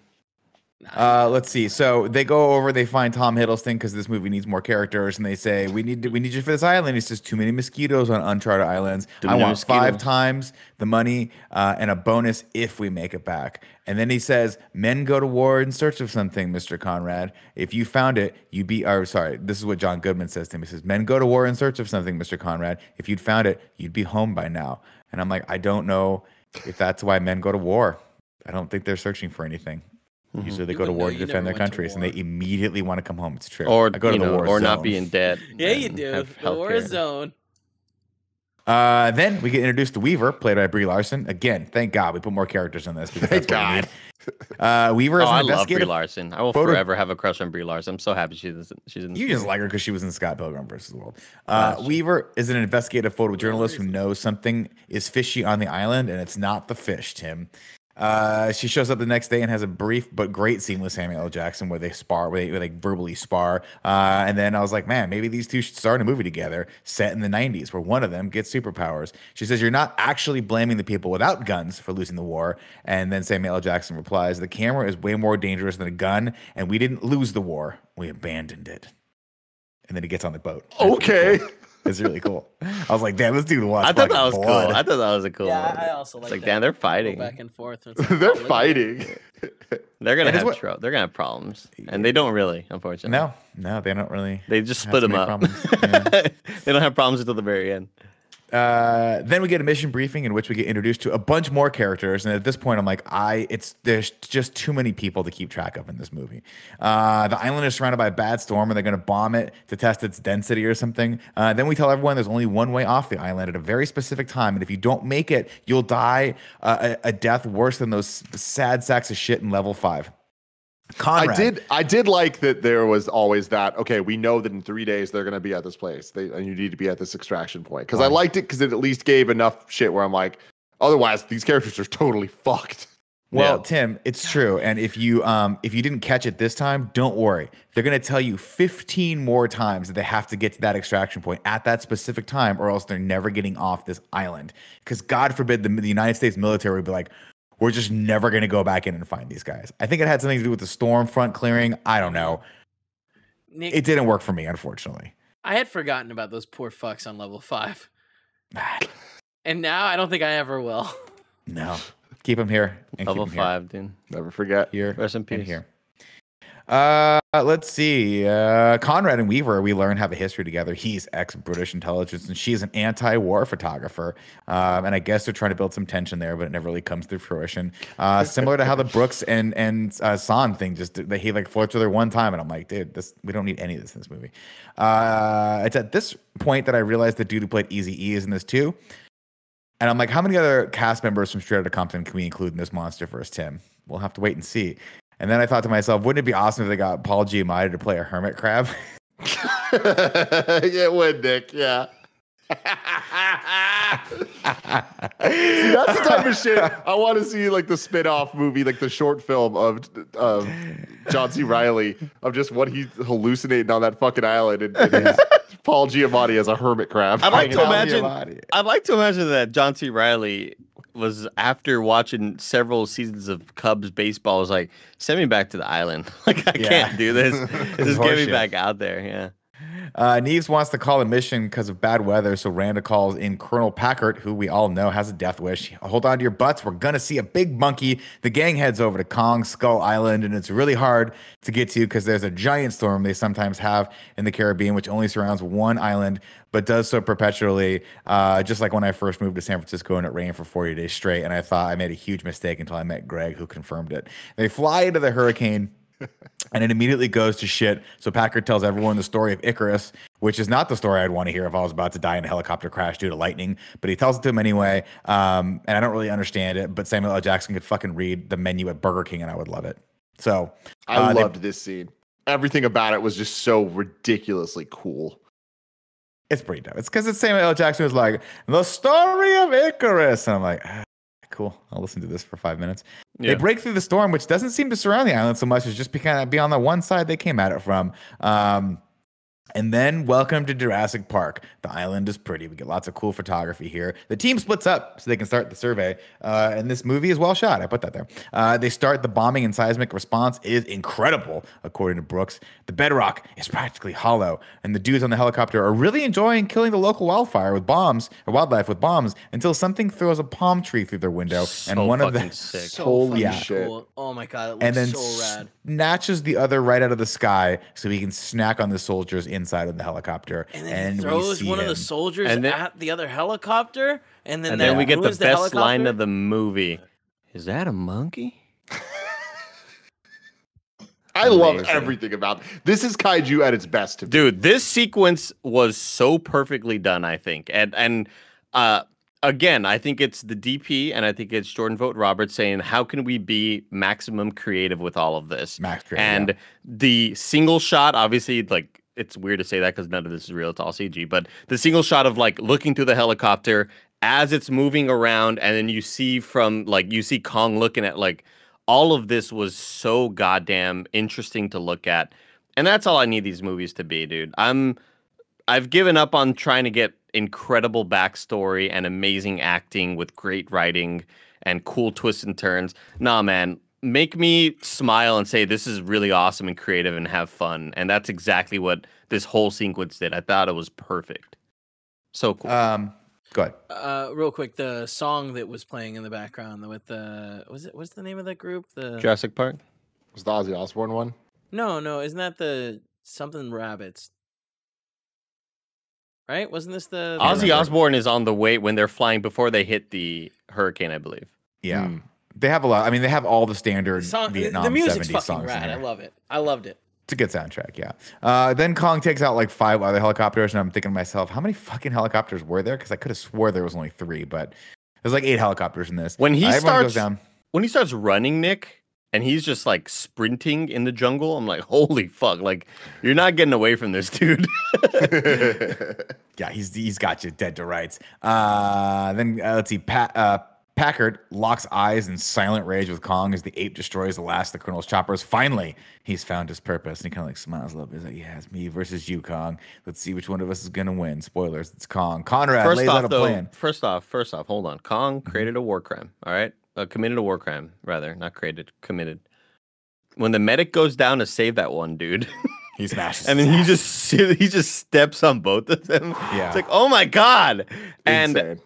Uh, let's see. So they go over, they find Tom Hiddleston because this movie needs more characters, and they say, "We need to, we need you for this island." He says, "Too many mosquitoes on uncharted islands. Too I want five times the money uh, and a bonus if we make it back." And then he says, "Men go to war in search of something, Mister Conrad. If you found it, you'd be." Or sorry, this is what John Goodman says to him. He says, "Men go to war in search of something, Mister Conrad. If you'd found it, you'd be home by now." And I'm like, I don't know if that's why men go to war. I don't think they're searching for anything. Mm-hmm. Usually they You go to war to defend their never went to countries, and they immediately want to come home. It's true. Or I go to you the know, war or not be in debt. Yeah, you do. have The war healthcare. zone. Uh, then we get introduced to Weaver, played by Brie Larson. Again, thank God we put more characters in this because Thank that's what we God. need. Uh, Weaver Oh, is an I love Brie. Larson. I will photo- forever have a crush on Brie Larson. I'm so happy she's she's in. This You just like her because she was in Scott Pilgrim versus the World. Uh, Weaver is an investigative photojournalist who knows something is fishy on the island, and it's not the fish, Tim. Uh, she shows up the next day and has a brief but great scene with Samuel L. Jackson where they spar, where they, where they verbally spar. Uh, and then I was like, man, maybe these two should start a movie together set in the 90s where one of them gets superpowers. She says, You're not actually blaming the people without guns for losing the war. And then Samuel L. Jackson replies, The camera is way more dangerous than a gun, and we didn't lose the war, we abandoned it. And then he gets on the boat. Okay. cool. It's really cool. I was like, damn, this dude wants I thought that was blood. cool. I thought that was a cool. Yeah, movie. I also It's like like that. damn, they're fighting. back and forth. Like, They're oh, fighting. They're gonna have what- trouble. They're gonna have problems, and they don't really, unfortunately. no, no, they don't really. they just split them up. Yeah. they don't have problems until the very end. Uh, then we get a mission briefing in which we get introduced to a bunch more characters, and at this point, I'm like, I it's there's just too many people to keep track of in this movie. Uh, the island is surrounded by a bad storm, and they're going to bomb it to test its density or something. Uh, then we tell everyone there's only one way off the island at a very specific time, and if you don't make it, you'll die uh, a, a death worse than those sad sacks of shit in level five. Conrad. I did. I did like that. There was always that. Okay, we know that in three days they're going to be at this place. They and you need to be at this extraction point because I liked it because it at least gave enough shit where I'm like, otherwise these characters are totally fucked. Well, Yeah. Tim, it's true. And if you um if you didn't catch it this time, don't worry. They're gonna tell you 15 more times that they have to get to that extraction point at that specific time, or else they're never getting off this island. Because God forbid the, the United States military would be like, we're just never gonna go back in and find these guys. I think it had something to do with the storm front clearing. I don't know. Nick, It didn't work for me, unfortunately. I had forgotten about those poor fucks on level five, and now I don't think I ever will. No. Keep them here. And Level keep 'em here. five, dude. Never forget. Here. Rest in and peace. here. Uh, let's see. Uh, Conrad and Weaver, we learn have a history together. He's ex British intelligence, and she's an anti-war photographer. Um, and I guess they're trying to build some tension there, but it never really comes to fruition. Uh, similar to how the Brooks and and uh, San thing just they he like flirts with her one time, and I'm like, dude, this we don't need any of this in this movie. Uh, it's at this point that I realized the dude who played Easy E is in this too. And I'm like, how many other cast members from Straight Outta Compton can we include in this Monsterverse, Tim? We'll have to wait and see. And then I thought to myself, wouldn't it be awesome if they got Paul Giamatti to play a hermit crab? it would, Nick. Yeah. See, that's the type of shit I want to see, like the spin-off movie, like the short film of of John C. Reilly of just what he's hallucinating on that fucking island, and, and it's Paul Giamatti as a hermit crab. I'd like to imagine. Giamatti. I'd like to imagine that John C. Reilly was after watching several seasons of Cubs baseball was like, send me back to the island. Like I Yeah. can't do. This Just get me back out there. Yeah. Uh, Nieves wants to call a mission because of bad weather, so Randa calls in Colonel Packard, who we all know has a death wish. Hold on to your butts. We're going to see a big monkey. The gang heads over to Kong Skull Island, and it's really hard to get to because there's a giant storm they sometimes have in the Caribbean, which only surrounds one island, but does so perpetually. Uh, just like when I first moved to San Francisco and it rained for 40 days straight, and I thought I made a huge mistake until I met Greg, who confirmed it. They fly into the hurricane and it immediately goes to shit. So Packard tells everyone the story of Icarus, which is not the story I'd want to hear if I was about to die in a helicopter crash due to lightning. But he tells it to him anyway, um, and I don't really understand it. But Samuel L. Jackson could fucking read the menu at Burger King, and I would love it. So I uh, they- loved this scene. Everything about it was just so ridiculously cool. it's pretty dope. It's because it's Samuel L. Jackson who's like the story of Icarus, and I'm like. "Ah, Cool. I'll listen to this for five minutes. They break through the storm, which doesn't seem to surround the island so much. It's just be kind of be on the one side they came at it from. Um, And then welcome to Jurassic Park. The island is pretty. We get lots of cool photography here. The team splits up so they can start the survey. Uh, and this movie is well shot. I put that there. Uh, they start the bombing and seismic response is incredible, according to Brooks. The bedrock is practically hollow, and the dudes on the helicopter are really enjoying killing the local wildfire with bombs or wildlife with bombs until something throws a palm tree through their window, So and one of them the sick. So Holy Yeah. shit. cool. Oh my god, it looks and then so rad. snatches the other right out of the sky so he can snack on the soldiers inside of the helicopter. And then he we throws see one of the soldiers And then- at the other helicopter, and then And then we get the ruins best line of the movie. Is that a monkey? I love everything about this. Is kaiju at its best to me. Dude, this sequence was so perfectly done, I think. And and uh again, I think it's the DP and I think it's Jordan Vogt Roberts saying, how can we be maximum creative with all of this? Max Creative, and yeah. the single shot, obviously, like it's weird to say that because none of this is real, it's all CG, but the single shot of like looking through the helicopter as it's moving around, and then you see from like you see Kong looking at like all of this was so goddamn interesting to look at. And that's all I need these movies to be, dude. I'm I've given up on trying to get incredible backstory and amazing acting with great writing and cool twists and turns. Nah, man, make me smile and say this is really awesome and creative and have fun. And that's exactly what this whole sequence did. I thought it was perfect. So cool. Um, go ahead. Uh, real quick, the song that was playing in the background with the was it what's the name of that group? The Jurassic Park. Was the Ozzy Osbourne one? no, no, isn't that the something rabbits? Right? Wasn't this the Ozzy. Osbourne is on the way when they're flying before they hit the hurricane, I believe. Yeah. Hmm. They have a lot. I mean, they have all the standard song? Vietnam the music's 70s fucking songs in rad. I love it. I loved it. It's a good soundtrack, yeah. Uh, then Kong takes out like five other helicopters, and I'm thinking to myself, how many fucking helicopters were there? Because I could have swore there was only three, but there's like eight helicopters in this. When he Uh, everyone goes starts- down. when he starts running, Nick, and he's just like sprinting in the jungle, I'm like, holy fuck! Like, you're not getting away from this, dude. Yeah, he's he's got you dead to rights. Uh, then uh, let's see, Pat, uh, Packard locks eyes in silent rage with Kong as the ape destroys the last of the Colonel's choppers. Finally, he's found his purpose, and he kind of like smiles a little bit. He's like, "Yeah, it's me versus you, Kong. Let's see which one of us is gonna win." Spoilers: It's Kong. Conrad first lays out off, a though, plan. first off, first off, hold on. Kong created a war crime. All right, uh, committed a war crime, rather, not created, committed. When the medic goes down to save that one dude, He smashes, and then he just he just steps on both of them. Yeah. it's like, oh my god! And Insane.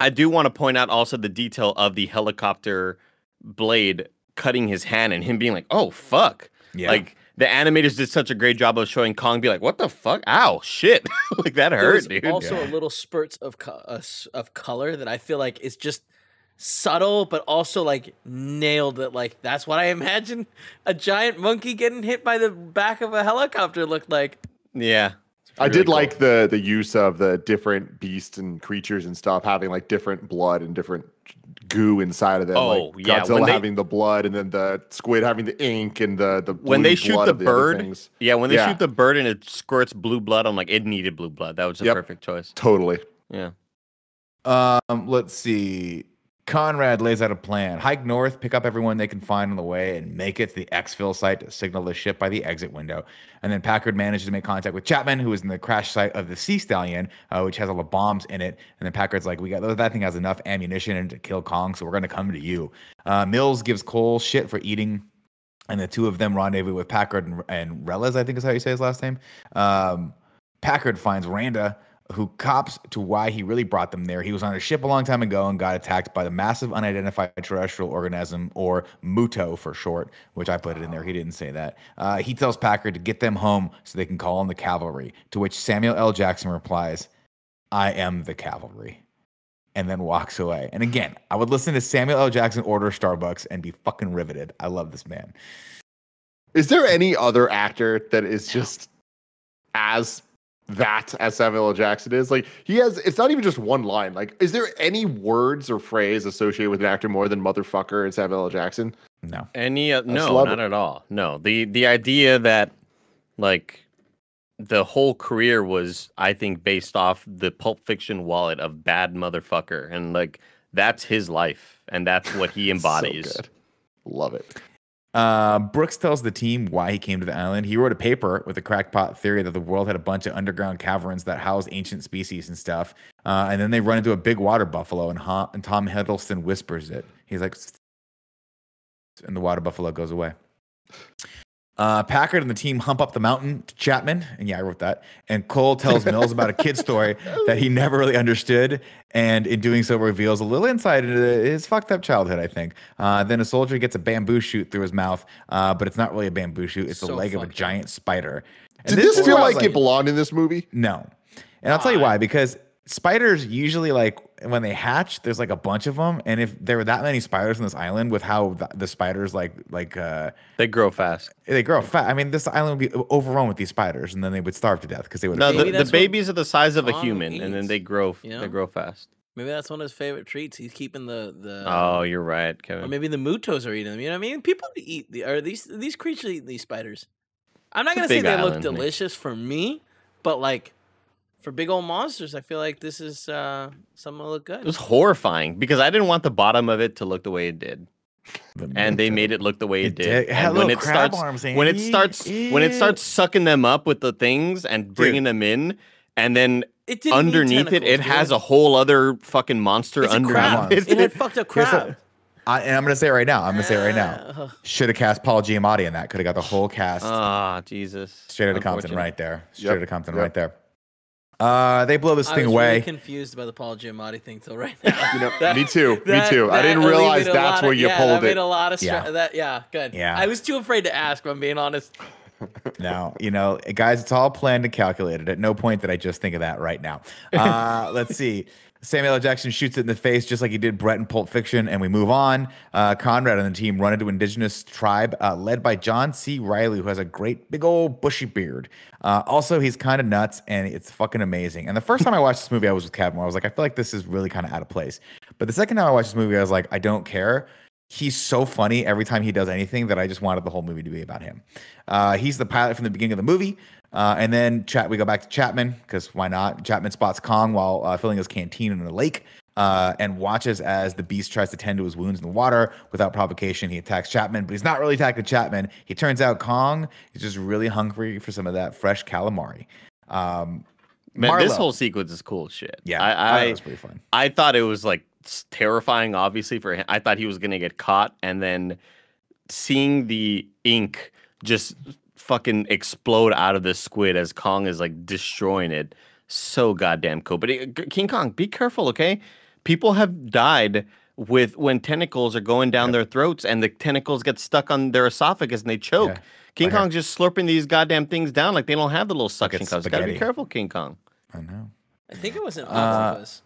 I do want to point out also the detail of the helicopter blade cutting his hand and him being like, "Oh fuck!" yeah. Like the animators did such a great job of showing Kong be like, "What the fuck? Ow, shit!" like that There hurt, was dude. also Yeah. a little spurts of co- uh, of color that I feel like is just subtle, but also like nailed it. Like that's what I imagine a giant monkey getting hit by the back of a helicopter looked like. yeah, It's I really did cool. like the the use of the different beasts and creatures and stuff having like different blood and different goo inside of them. Oh, like yeah, Godzilla they- having the blood and then the squid having the ink and the the when blue they shoot blood the bird. Yeah, when they Yeah. shoot the bird and it squirts blue blood, I'm like, it needed blue blood. That was a Yep. perfect choice. Totally. Yeah. Um, let's see. Conrad lays out a plan. Hike north, pick up everyone they can find on the way, and make it to the exfil site to signal the ship by the exit window. And then Packard manages to make contact with Chapman, who is in the crash site of the Sea Stallion, uh, which has all the bombs in it. And then Packard's like, "We got that thing has enough ammunition to kill Kong, so we're going to come to you." Uh, Mills gives Cole shit for eating and the two of them rendezvous with Packard and, and I think is how you say his last name. Um, Packard finds Randa, who cops to why he really brought them there. He was on a ship a long time ago and got attacked by the massive unidentified terrestrial organism, or MUTO for short, which I put it in there. He didn't say that. Uh, he tells Packard to get them home so they can call in the cavalry, to which Samuel L. Jackson replies, I am the cavalry. And then walks away. And again, I would listen to Samuel L. Jackson order Starbucks and be fucking riveted. I love this man. Is there any other actor that is just as that as Samuel L. Jackson is? Like he has it's not even just one line. Like, is there any words or phrase associated with an actor more than motherfucker and Samuel L. Jackson? No. Any? Uh, no, love not it. at all. No. The the idea that like the whole career was, I think, based off the Pulp Fiction wallet of bad motherfucker, and like that's his life, and that's what he So embodies. good. Love it. Uh, Brooks tells the team why he came to the island. He wrote a paper with a crackpot theory that the world had a bunch of underground caverns that house ancient species and stuff. Uh, and then they run into a big water buffalo, and, ha- and Tom Hiddleston whispers it. He's like, and the water buffalo goes away. Uh, Packard and the team hump up the mountain to Chapman, and yeah, I wrote that. And Cole tells Mills about a kid story that he never really understood, and in doing so, reveals a little insight into his fucked up childhood. I think. Uh, then a soldier gets a bamboo shoot through his mouth, uh, but it's not really a bamboo shoot; it's the leg of a fucked up. giant spider. And Did this is feel where I was like, it belonged in this movie? no. And I'll tell you why. Because spiders usually like when they hatch, there's like a bunch of them, and if there were that many spiders on this island, with how the, the spiders like like uh They grow fast. they grow fast. I mean, this island would be overrun with these spiders, and then they would starve to death because they would. No, the, the babies are the size of a Kong human, and then they grow. you know? They grow fast. Maybe that's one of his favorite treats. He's keeping the the. Oh, you're right, Kevin. Or maybe the mutos are eating them. You know what I mean? People eat the are these these creatures eat these spiders. I'm not It's gonna say they look island, mate. delicious for me, but like for big old monsters, I feel like this is uh something that look good. It was horrifying because I didn't want the bottom of it to look the way it did, and they made it look the way it, It did. did. And when it starts, arms, when it Andy. starts, when it starts sucking them up with the things and bringing them in, and then It underneath it, tentacles, it has a whole other fucking monster It's underneath it. It had fucked up Here's crab. a- I, and I'm gonna say it right now. I'm gonna say it right now. Should have cast Paul Giamatti in that. Could have got the whole cast Ah, Jesus. straight out of Compton right there. Straight Yep, out of Compton yep. right there. Uh, they blow this I thing was away. really confused by the Paul Giamatti thing till right now. You know, That- me too. that- me too. I didn't realize that's lot where of- you yeah, pulled that made it. a lot of Yeah. that yeah, good. Yeah. I was too afraid to ask. If I'm being honest. Now, you know, guys, it's all planned and calculated. At no point did I just think of that right now. Uh, let's see. Samuel L. Jackson shoots it in the face just like he did Brett in Pulp Fiction, and we move on. Uh, Conrad and the team run into indigenous tribe uh, led by John C. Reilly, who has a great big old bushy beard. Uh, also, he's kind of nuts, and it's fucking amazing. And the first time I watched this movie, I was with Kevin. I was like, I feel like this is really kind of out of place. But the second time I watched this movie, I was like, I don't care. He's so funny every time he does anything that I just wanted the whole movie to be about him. Uh, he's the pilot from the beginning of the movie. Uh, and then chat, we go back to Chapman because why not? Chapman spots Kong while uh, filling his canteen in a lake uh, and watches as the beast tries to tend to his wounds in the water without provocation. He attacks Chapman, but he's not really attacking Chapman. He turns out Kong is just really hungry for some of that fresh calamari. Um, Man, this whole sequence is cool shit. yeah, I, thought I, it was pretty fun. I thought it was like terrifying, obviously for him. I thought he was gonna get caught, and then seeing the ink just fucking explode out of the squid as Kong is like destroying it, so goddamn cool. But it, King Kong, be careful, okay? People have died with when tentacles are going down their throats and the tentacles get stuck on their esophagus and they choke. Yeah. King Kong's just slurping these goddamn things down like they don't have the little suction it's cups. Gotta be careful, King Kong. I know. I think it was an Uh, octopus.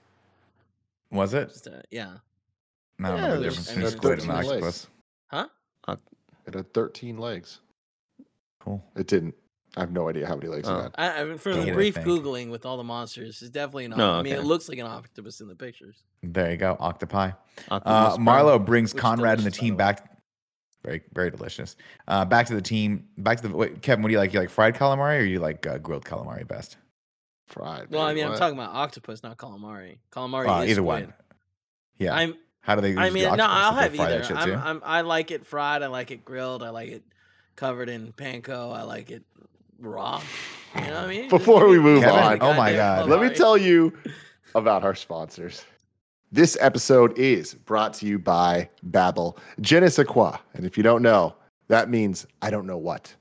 Was it? Just, uh, yeah. No, I don't yeah, know the difference between squid and an 13 legs. octopus. Huh? It had 13 legs. Cool. It didn't. I have no idea how many legs Oh. it had. I, I mean, from the brief think. googling with all the monsters, it's definitely an. No, octopus. I mean, it looks like an octopus in the pictures. There you go, octopi. Uh, Octopus Prime. Marlow brings Conrad and the team back. Very, very delicious. Uh, back to the team. Back to the wait, Kevin. What do you like? You like fried calamari or you like uh, grilled calamari best? Fried. Well, I mean, I'm talking about octopus, not calamari. Calamari Uh, is either squid. one. Yeah. I'm. How do they? I mean, no. I'll have either. shit I'm. I'm, I like it fried. I like it grilled. I like it covered in panko. I like it raw. You know what I mean? Before we move on- Oh my God. Let me tell you about our sponsors. This episode is brought to you by Babbel. Je ne sais quoi. And if you don't know, that means I don't know what.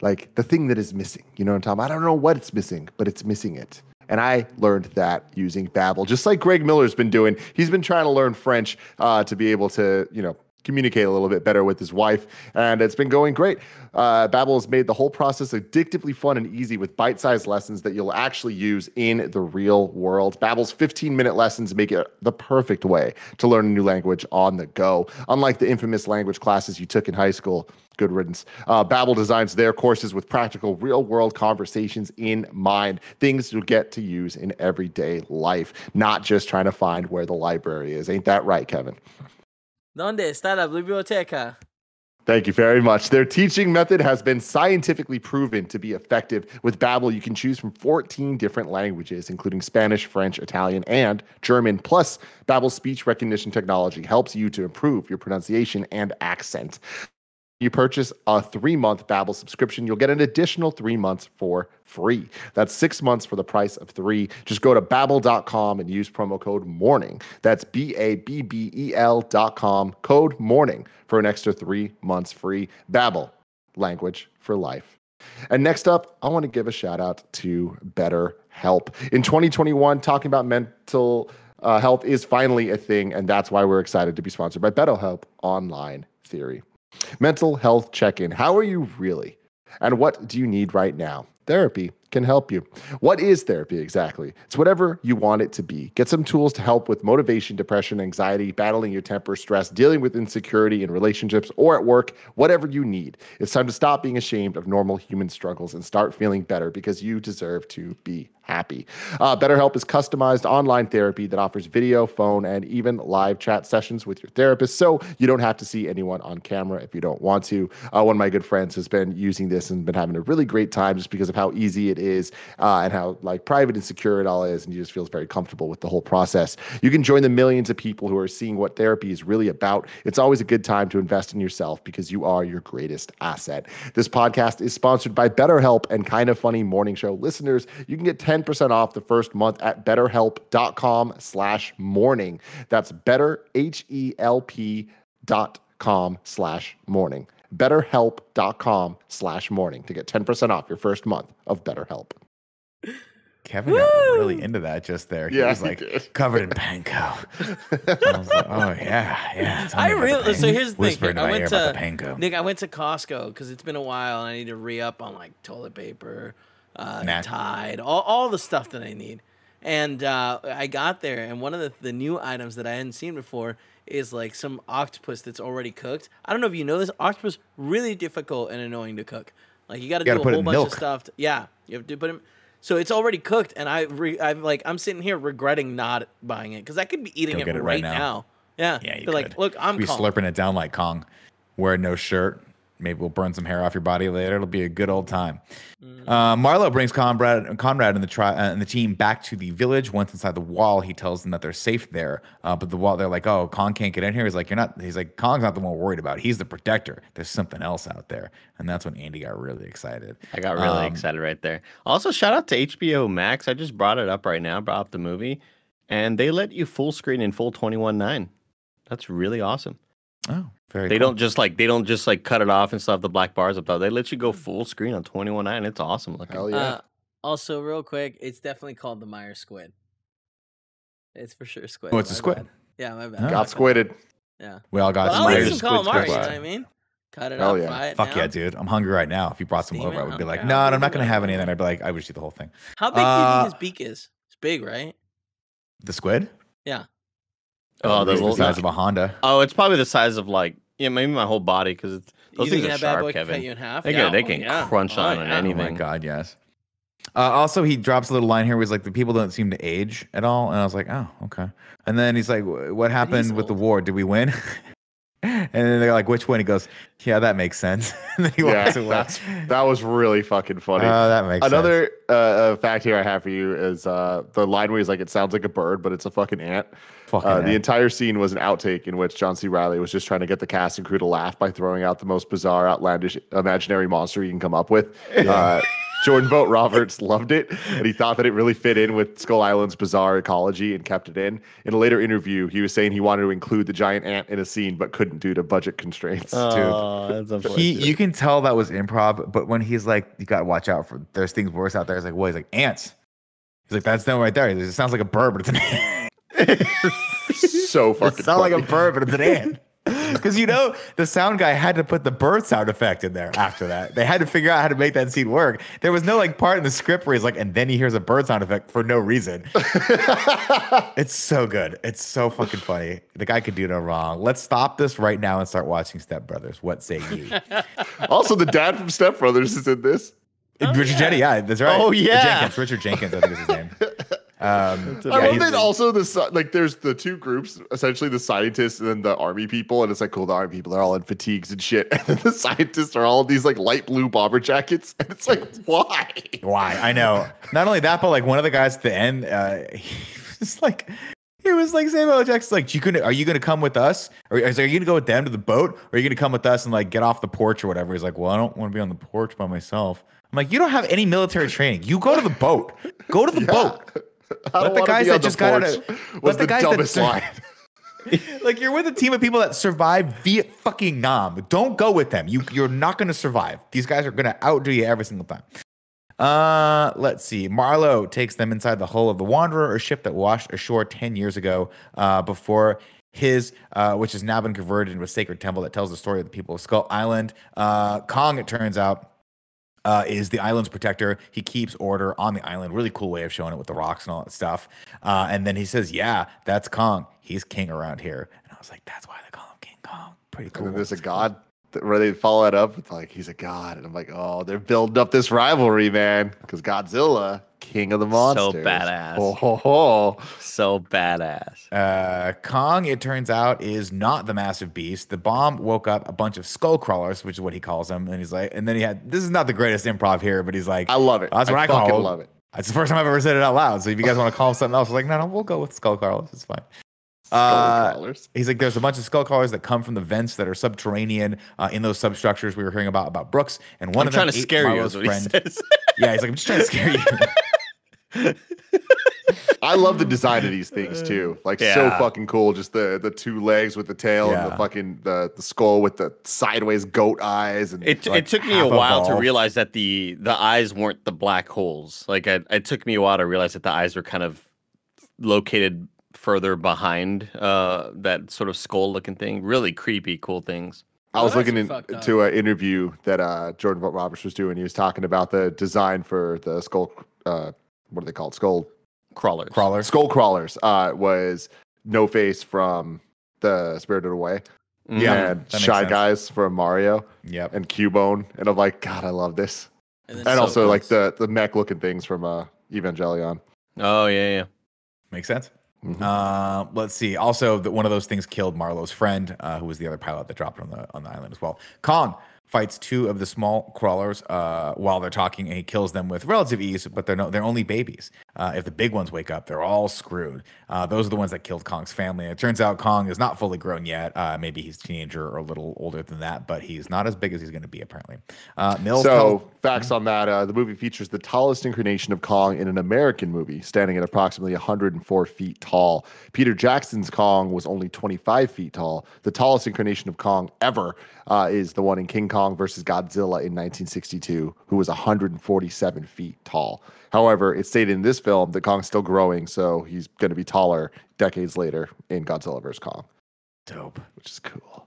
Like the thing that is missing. You know what I'm talking about? I don't know what it's missing, but it's missing it. And I learned that using Babbel, just like Greg Miller's been doing. He's been trying to learn French uh, to be able to, you know, communicate a little bit better with his wife, and it's been going great. Uh, Babbel has made the whole process addictively fun and easy with bite-sized lessons that you'll actually use in the real world. Babbel's 15-minute lessons make it the perfect way to learn a new language on the go. Unlike the infamous language classes you took in high school, good riddance. Uh, Babbel designs their courses with practical, real-world conversations in mind, things you'll get to use in everyday life, not just trying to find where the library is. Ain't that right, Kevin? ¿Dónde está la biblioteca? Thank you very much. Their teaching method has been scientifically proven to be effective. With Babbel, you can choose from 14 different languages, including Spanish, French, Italian, and German. Plus, Babbel's speech recognition technology helps you to improve your pronunciation and accent. You purchase a three month Babbel subscription, you'll get an additional three months for free. That's six months for the price of three. Just go to babbel.com and use promo code morning. That's B A B B E L.com, code morning for an extra three months free. Babbel, language for life. And next up, I want to give a shout out to BetterHelp. In 2021, talking about mental uh, health is finally a thing, and that's why we're excited to be sponsored by BetterHelp Online Theory. Mental health check in. How are you really? And what do you need right now? Therapy can help you. What is therapy exactly? It's whatever you want it to be. Get some tools to help with motivation, depression, anxiety, battling your temper, stress, dealing with insecurity in relationships or at work, whatever you need. It's time to stop being ashamed of normal human struggles and start feeling better because you deserve to be happy. Uh, BetterHelp is customized online therapy that offers video, phone, and even live chat sessions with your therapist, so you don't have to see anyone on camera if you don't want to. Uh, one of my good friends has been using this and been having a really great time just because of how easy it is uh, and how like private and secure it all is, and he just feels very comfortable with the whole process. You can join the millions of people who are seeing what therapy is really about. It's always a good time to invest in yourself because you are your greatest asset. This podcast is sponsored by BetterHelp and Kinda Funny Morning Show listeners. You can get 10% off the first month at betterhelp.com slash morning. That's better, H-E-L-P dot com slash morning. Betterhelp.com slash morning to get 10% off your first month of BetterHelp. Kevin got really into that just there. He Yeah, was he like did. covered in panko. I was like, oh yeah, yeah. I me about the really so here's the whisper thing. I went to panko. Nick. I went to Costco because it's been a while and I need to re up on like toilet paper, uh, Nah. Tide, all, all the stuff that I need. And uh, I got there, and one of the, the new items that I hadn't seen before is like some octopus that's already cooked. I don't know if you know this. Octopus really difficult and annoying to cook. Like you got to do a whole bunch milk. of stuff. To, yeah, you have to put it. So it's already cooked, and I re, I'm like I'm sitting here regretting not buying it because I could be eating it, it right, right now. now. Yeah, Yeah, you But like, look, I'm be slurping it down like Kong. wearing no shirt. Maybe we'll burn some hair off your body later. It'll be a good old time. Uh, Marlow brings Conrad, Conrad and the tri- uh, and the team back to the village. Once inside the wall, he tells them that they're safe there. Uh, but the wall, they're like, "Oh, Kong can't get in here." He's like, "You're not." He's like, "Kong's not the one we're worried about. He's the protector. There's something else out there." And that's when Andy got really excited. I got really Um, excited right there. Also, shout out to HBO Max. I just brought it up right now, brought up the movie, and they let you full screen in full 21.9. That's really awesome. Oh, very. They cool. don't just like they don't just like cut it off and still have the black bars up there. They let you go full screen on 21.9. It's awesome looking. Hell yeah. Uh, also, real quick, it's definitely called the Mire squid. It's for sure squid. Oh, it's a squid. bad. Yeah, my bad. Oh. Got squidded. Yeah. We all got But some I'll eat Myers some squid calamari. You know what I mean? Cut it Hell up, yeah. Fuck down. yeah, dude. I'm hungry right now. If you brought some Steam over, I would be like, okay, no, I'll I'm not going to have any. And then I'd be like, I would just eat the whole thing. How big do you Uh, think his beak is? It's big, right? The squid? Yeah. Oh, At the the size of a Honda. Oh, it's probably the size of like yeah, maybe my whole body because it's those you things think are that bad sharp, boy can cut Kevin. you in half? They yeah. can, they oh, can yeah. crunch Oh, on on yeah. Oh my anything. god, yes. Uh, also, he drops a little line here. Where he's like, the people don't seem to age at all, and I was like, oh, okay. And then he's like, what happened with the war? Did we win? and then they're like, which one? He goes, yeah, that makes sense. and then he Yeah, walks away. that's, that was really fucking funny. Oh, that makes. Another uh, uh, fact here I have for you is uh, the line where he's like, "It sounds like a bird, but it's a fucking ant." Fucking Uh, the entire scene was an outtake in which John C. Reilly was just trying to get the cast and crew to laugh by throwing out the most bizarre, outlandish, imaginary monster you can come up with. Uh, Jordan Vogt Roberts loved it, and he thought that it really fit in with Skull Island's bizarre ecology and kept it in. In a later interview, he was saying he wanted to include the giant ant in a scene, but couldn't due to budget constraints. Oh, that's he, you can tell that was improv, but when he's like, you gotta watch out for there's things worse out there. He's like, what? He's like, ants. He's like, that's them right there. It sounds like a bird, but it's an ant. so fucking It sounds like a funny. bird, but it's an ant. Because you know, the sound guy had to put the bird sound effect in there after that. They had to figure out how to make that scene work. There was no like part in the script where he's like, and then he hears a bird sound effect for no reason. it's so good. It's so fucking funny. The guy could do no wrong. Let's stop this right now and start watching Step Brothers. What say you? also, the dad from Step Brothers is in this. Richard oh, Jetty, yeah, that's right. Oh, yeah. Jenkins, Richard Jenkins, I think is his name. Um, a I yeah, love he's- that also the like there's the two groups, essentially the scientists and then the army people, and it's like cool, the army people are all in fatigues and shit, and then the scientists are all in these like light blue bomber jackets, and it's like why? Why? I know. Not only that, but like one of the guys at the end, uh, he was like, It was like Samuel L. Jackson's like, you gonna, are you going to come with us? Or is, are you going to go with them to the boat? Or are you going to come with us and like get off the porch or whatever? He's like, well, I don't want to be on the porch by myself. I'm like, you don't have any military training. You go to the boat. Go to the Yeah. boat. I Let the guys that just got out of- was the the guys that dumbest sur- line. like you're with a team of people that survived Viet fucking Nam. Don't go with them. You you're not going to survive. These guys are going to outdo you every single time. Uh, let's see. Marlow takes them inside the hull of the Wanderer, a ship that washed ashore 10 years ago, uh, before his, uh, which has now been converted into a sacred temple that tells the story of the people of Skull Island. Uh, Kong, it turns out, uh, is the island's protector. He keeps order on the island. Really cool way of showing it with the rocks and all that stuff. Uh, and then he says, "Yeah, that's Kong. He's king around here." And I was like, "That's why they call him King Kong." Pretty And cool. then there's a god where they follow it up with like he's a god, and I'm like, oh, they're building up this rivalry, man, because Godzilla, king of the monsters, So badass. Oh, ho, ho. So badass. Uh, Kong, it turns out, is not the massive beast. The bomb woke up a bunch of skull crawlers, which is what he calls them. And he's like, and then he had this is not the greatest improv here, but he's like, I love it. That's what I, fucking call. love it. It's the first time I've ever said it out loud. So if you guys want to call him something else, like, no, no, we'll go with skull crawlers. It's fine. Uh, He's like, there's a bunch of skull crawlers that come from the vents that are subterranean uh, in those substructures we were hearing about about Brooks, and one I'm of them trying to ate scare you, is what he friend. Yeah, he's like, I'm just trying to scare you. I love the design of these things too. Like so fucking cool. Just the the two legs with the tail and the fucking the, the skull with the sideways goat eyes and It, like it took me a while to realize that the the eyes weren't the black holes. Like it, it took me a while to realize that the eyes were kind of located further behind uh, that sort of skull looking thing. Really creepy, cool things. I was Oh, looking in, fucked up. to an interview that uh, Jordan Roberts was doing. He was talking about the design for the skull. Uh, what are they called? Skull Crawlers. Crawlers. skull crawlers. Uh, was No Face from the Spirited Away. Mhm. Yeah, and that makes Shy sense. Guys from Mario Yep. and Cubone. And I'm like, God, I love this. then And so also like the the mech looking things from uh, Evangelion. Oh yeah, yeah. Makes sense. Mhm. Uh, let's see. Also, that one of those things killed Marlow's friend, uh, who was the other pilot that dropped on the on the island as well. Kong fights two of the small crawlers uh, while they're talking, and he kills them with relative ease. But they're no, they're only babies. Uh, if the big ones wake up, they're all screwed. Uh, those are the ones that killed Kong's family. It turns out Kong is not fully grown yet. Uh, maybe he's a teenager or a little older than that, but he's not as big as he's going to be apparently. Uh, Mills So, tells- facts on that: uh, the movie features the tallest incarnation of Kong in an American movie, standing at approximately 104 feet tall. Peter Jackson's Kong was only 25 feet tall. The tallest incarnation of Kong ever uh, is the one in King Kong versus Godzilla in 1962, who was 147 feet tall. However, it's stated in this film that Kong's still growing, so he's going to be taller decades later in Godzilla vs Kong, dope. which is cool.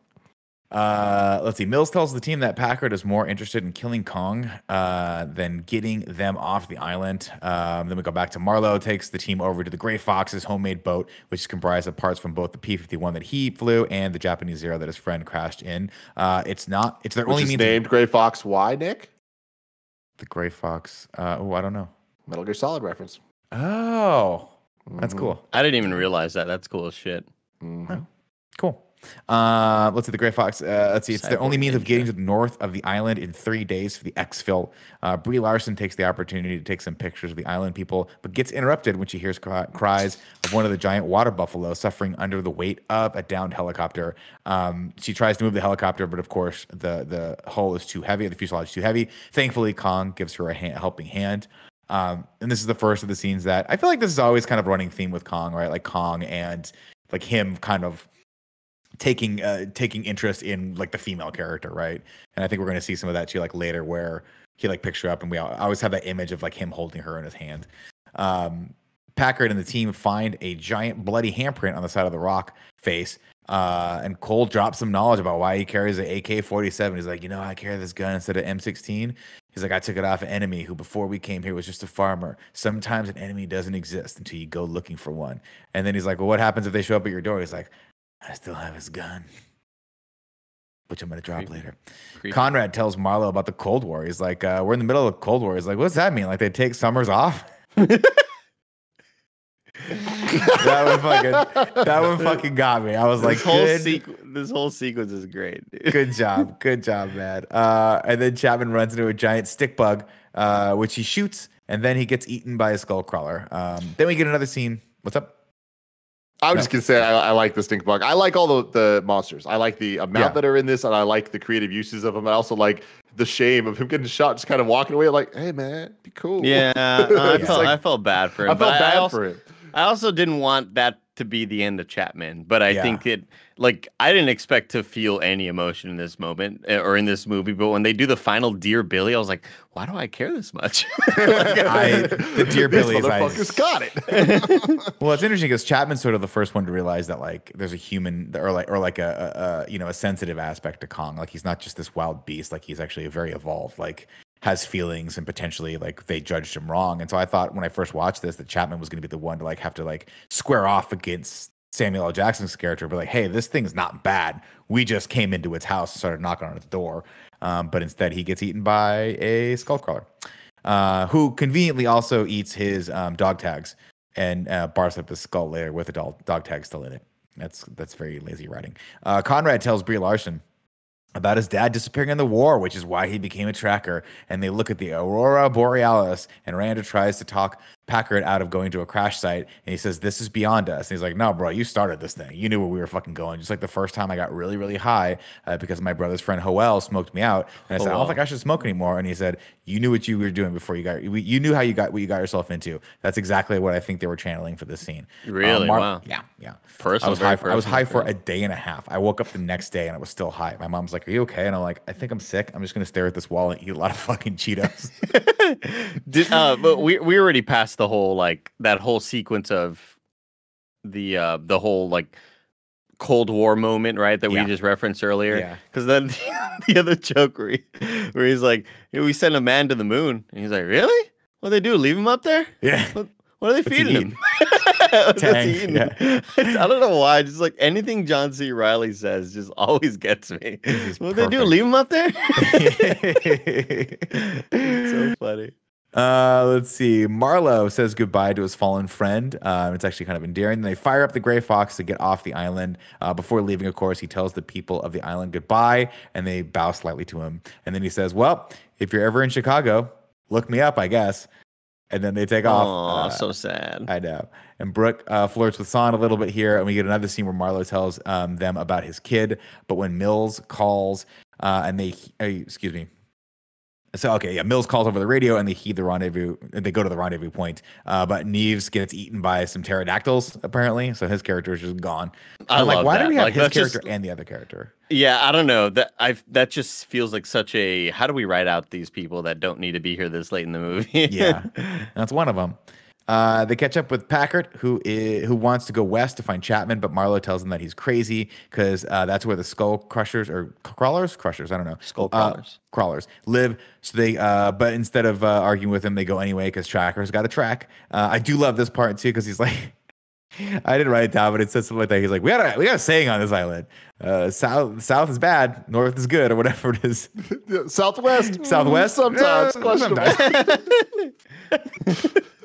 Uh, let's see. Mills tells the team that Packard is more interested in killing Kong uh, than getting them off the island. Um, then we go back to Marlow, takes the team over to the Gray Fox's homemade boat, which is comprised of parts from both the P 51 that he flew and the Japanese Zero that his friend crashed in. Uh, it's not, it's their Which only means named Gray Fox. Why, Nick? the Gray Fox. Uh, oh, I don't know. Metal Gear Solid reference. Oh, that's Mhm. cool. I didn't even realize that. That's cool as shit. Mhm. Cool. Uh, let's see the Gray Fox. Uh, let's see. It's the only means of getting to the north of the island in three days for the exfil. Uh, Brie Larson takes the opportunity to take some pictures of the island people, but gets interrupted when she hears cry- cries of one of the giant water buffalo suffering under the weight of a downed helicopter. Um, she tries to move the helicopter, but of course the the hull is too heavy. The fuselage is too heavy. Thankfully, Kong gives her a hand, helping hand. Um, and this is the first of the scenes that I feel like this is always kind of running theme with Kong, right? Like Kong and like him kind of taking uh taking interest in like the female character, right? And I think we're gonna see some of that too, like later where he like picks her up and we al- I always have that image of like him holding her in his hand. Um Packard and the team find a giant bloody handprint on the side of the rock face. Uh, and Cole drops some knowledge about why he carries an AK 47. He's like, you know, I carry this gun instead of M16. He's like, I took it off an enemy who before we came here was just a farmer. Sometimes an enemy doesn't exist until you go looking for one. And then he's like, Well, what happens if they show up at your door? He's like, I still have his gun, which I'm going to drop Creepy. later. Creepy. Conrad tells Marlow about the Cold War. He's like, uh, We're in the middle of the Cold War. He's like, What's that mean? Like they take summers off? that one fucking that one fucking got me. I was like, this whole good, sequ- this whole sequence is great. dude. good job, good job, man. Uh, and then Chapman runs into a giant stick bug, uh, which he shoots, and then he gets eaten by a skull crawler. Um, then we get another scene. What's up? I was just gonna say I, I like the stink bug. I like all the, the monsters. I like the amount Yeah. that are in this, and I like the creative uses of them. I also like the shame of him getting shot, just kind of walking away. Like, hey man, be cool. Yeah, I felt like- I felt bad for him. I felt but bad also, for him. I also didn't want that to be the end of Chapman, but I Yeah. think it like I didn't expect to feel any emotion in this moment uh, or in this movie. But when they do the final "Dear Billy," I was like, why do I care this much? Like, I the Dear These Billy's I, got it. Well, it's interesting because Chapman's sort of the first one to realize that like there's a human or like or like a, a, a you know a sensitive aspect to Kong. Like he's not just this wild beast. Like he's actually a very evolved. Like has feelings and potentially like they judged him wrong. And so I thought when I first watched this that Chapman was going to be the one to like have to like square off against Samuel L. Jackson's character, but like, hey, this thing's not bad. We just came into its house and started knocking on its door. Um, but instead, he gets eaten by a skullcrawler, uh, who conveniently also eats his um, dog tags and uh, bars up his skull later with a dog, dog tag still in it. That's that's very lazy writing. Uh, Conrad tells Brie Larson about his dad disappearing in the war, which is why he became a tracker. And they look at the Aurora Borealis, and Randa tries to talk Packard out of going to a crash site. And he says, This is beyond us. And he's like, No, bro, you started this thing. You knew where we were fucking going. Just like the first time I got really, really high uh, because my brother's friend Hoel smoked me out. And I said, I don't think I should smoke anymore. And he said, You knew what you were doing before you got, you knew how you got what you got yourself into. That's exactly what I think they were channeling for this scene. Uh, Really? Wow. Yeah, yeah. I was high. For, I was high for a day and a half. I woke up the next day and I was still high. My mom's like, "Are you okay?" And I'm like, "I think I'm sick. I'm just gonna stare at this wall and eat a lot of fucking Cheetos." Did, uh, but we we already passed the whole like that whole sequence of the uh the whole like Cold War moment, right? That Yeah. we just referenced earlier. Yeah. Because then the other joke where, he, where he's like, "Yeah, "We sent a man to the moon," and he's like, "Really? What they do? Leave him up there? yeah, What, what are they What's feeding him?" Yeah. I don't know why. Just like anything John C. Reilly says, just always gets me. What they do? Leave him up there? So funny. Uh, let's see. Marlow says goodbye to his fallen friend. Um, it's actually kind of endearing. They fire up the Gray Fox to get off the island. Uh, before leaving, of course, he tells the people of the island goodbye, and they bow slightly to him. And then he says, "Well, if you're ever in Chicago, look me up, I guess." And then they take off. Oh, Uh, so sad. I know. And Brooke uh, flirts with San a little bit here, and we get another scene where Marlow tells um, them about his kid. But when Mills calls, uh, and they, uh, excuse me. So okay, yeah, Mills calls over the radio, and they heed the rendezvous. They go to the rendezvous point, uh, but Nieves gets eaten by some pterodactyls apparently. So his character is just gone. I I'm like, why that. do we have Like, his that's just- character and the other character? Yeah, I don't know. That I that just feels like such a how do we write out these people that don't need to be here this late in the movie? Yeah, that's one of them. Uh, they catch up with Packard, who who wants to go west to find Chapman, but Marlow tells him that he's crazy because uh, that's where the skull crushers or crawlers, crushers, I don't know, Skull uh, crawlers. crawlers live. So they, uh, but instead of uh, arguing with him, they go anyway because Tracker's got a track. Uh, I do love this part too because he's like. I didn't write it down, but it says something like that. He's like, "We got a we got a saying on this island: uh, south south is bad, north is good, or whatever it is." Southwest. Southwest? Sometimes. Yeah, questionable. sometimes.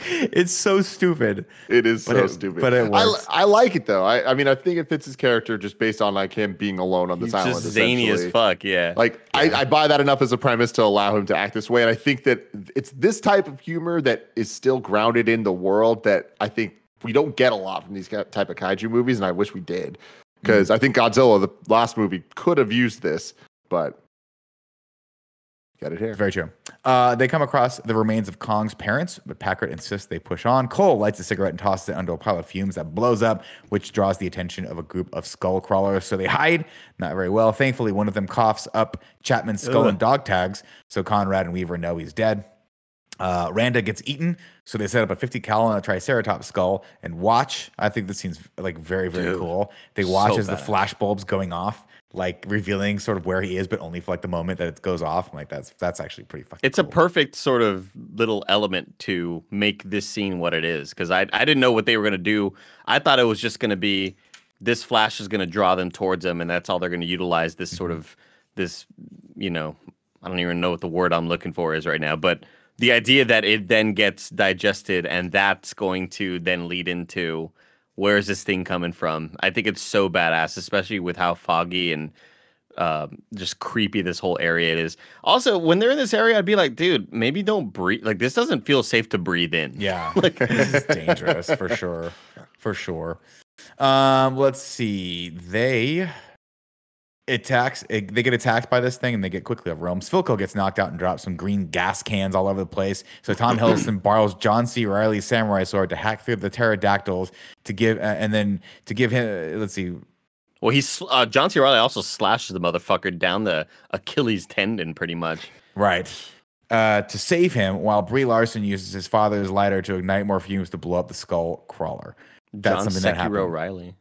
it's so stupid. It is But so it- stupid. but it I, works. I like it though. I, I mean, I think it fits his character just based on like him being alone on this He's island. just zany as fuck. Yeah. Like I, I buy that enough as a premise to allow him to act this way, and I think that it's this type of humor that is still grounded in the world that I think we don't get a lot from these type of kaiju movies, and I wish we did because mm. I think Godzilla, the last movie, could have used this, but got it here. Very true. Uh, they come across the remains of Kong's parents, but Packard insists they push on. Cole lights a cigarette and tosses it under a pile of fumes that blows up, which draws the attention of a group of skull crawlers. So they hide, not very well. Thankfully, one of them coughs up Chapman's skull Ugh. and dog tags, so Conrad and Weaver know he's dead. Uh, Randa gets eaten, so they set up a 50 cal on a Triceratops skull and watch. I think this scene's like very, very Dude, cool. They watch so as the badass. flash bulbs going off, like revealing sort of where he is, but only for like the moment that it goes off. I'm like, that's that's actually pretty fucking. it's a perfect sort of little element to make this scene what it is because I, I didn't know what they were going to do i thought it was just going to be this flash is going to draw them towards him, and that's all they're going to utilize this sort mm-hmm. of this you know i don't even know what the word i'm looking for is right now but the idea that it then gets digested and that's going to then lead into where is this thing coming from i think it's so badass especially with how foggy and um, just creepy this whole area is. Also, when they're in this area, I'd be like, dude, maybe don't breathe. Like this doesn't feel safe to breathe in. Yeah, like this is dangerous for sure. for sure. Um, let's see. They attacks. It, they get attacked by this thing, and they get quickly overwhelmed. Slivko gets knocked out and drops some green gas cans all over the place. So Tom Hiddleston borrows John C. Reilly's samurai sword to hack through the pterodactyls to give, uh, and then to give him. Let's see. Well, he's uh, John C. Reilly also slashes the motherfucker down the Achilles tendon, pretty much. Right. Uh, to save him, while Brie Larson uses his father's lighter to ignite more fumes to blow up the skull crawler. That's John something that happened. Riley.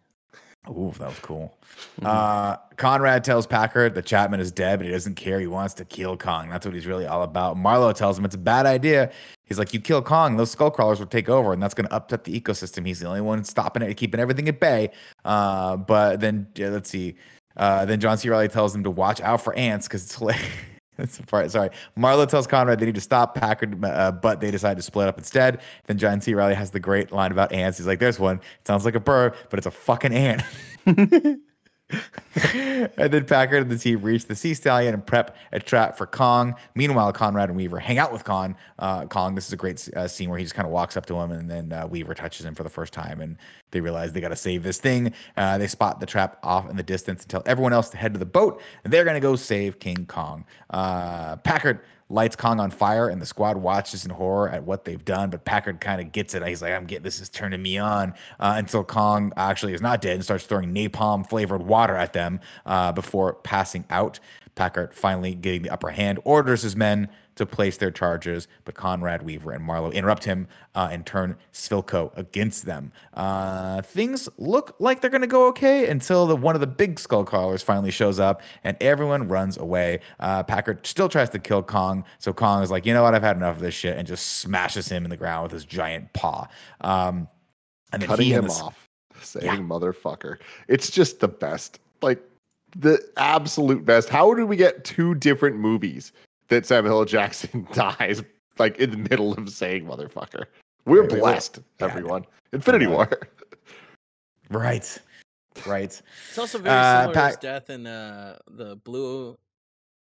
Ooh, that was cool. Mhm. Uh, Conrad tells Packard that Chapman is dead, but he doesn't care. He wants to kill Kong. That's what he's really all about. Marlow tells him it's a bad idea. He's like, "You kill Kong, those skull crawlers will take over, and that's going to upset the ecosystem." He's the only one stopping it, keeping everything at bay. Uh, but then yeah, let's see. Uh, then John C. Reilly tells him to watch out for ants because it's hilarious. Sorry. Marlow tells Conrad they need to stop Packard, uh, but they decide to split up instead. Then John C. Reilly has the great line about ants. He's like, "There's one. It sounds like a bird, but it's a fucking ant." and then Packard and the team reach the Sea Stallion and prep a trap for Kong. Meanwhile, Conrad and Weaver hang out with Kong. Uh, Kong. This is a great uh, scene where he just kind of walks up to him, and then uh, Weaver touches him for the first time, and they realize they got to save this thing. Uh, they spot the trap off in the distance and tell everyone else to head to the boat, and they're gonna go save King Kong. Uh, Packard lights Kong on fire, and the squad watches in horror at what they've done. But Packard kind of gets it. He's like, "I'm getting this is turning me on." Uh, until Kong actually is not dead and starts throwing napalm flavored water at them uh, before passing out. Packard finally getting the upper hand, orders his men to place their charges, but Conrad Weaver and Marlow interrupt him uh, and turn Slivko against them. Uh, things look like they're going to go okay until the, one of the big skull crawlers finally shows up and everyone runs away. Uh, Packard still tries to kill Kong, so Kong is like, you know what, I've had enough of this shit, and just smashes him in the ground with his giant paw. Um, and then Cutting he him the off, saying Yeah. motherfucker. It's just the best. Like the absolute best. How did we get two different movies that Samuel L. Jackson dies like in the middle of saying motherfucker? We're Right, we- blessed, yeah. everyone. Infinity War. Right. Right. It's also very Uh, similar to his death in uh, the blue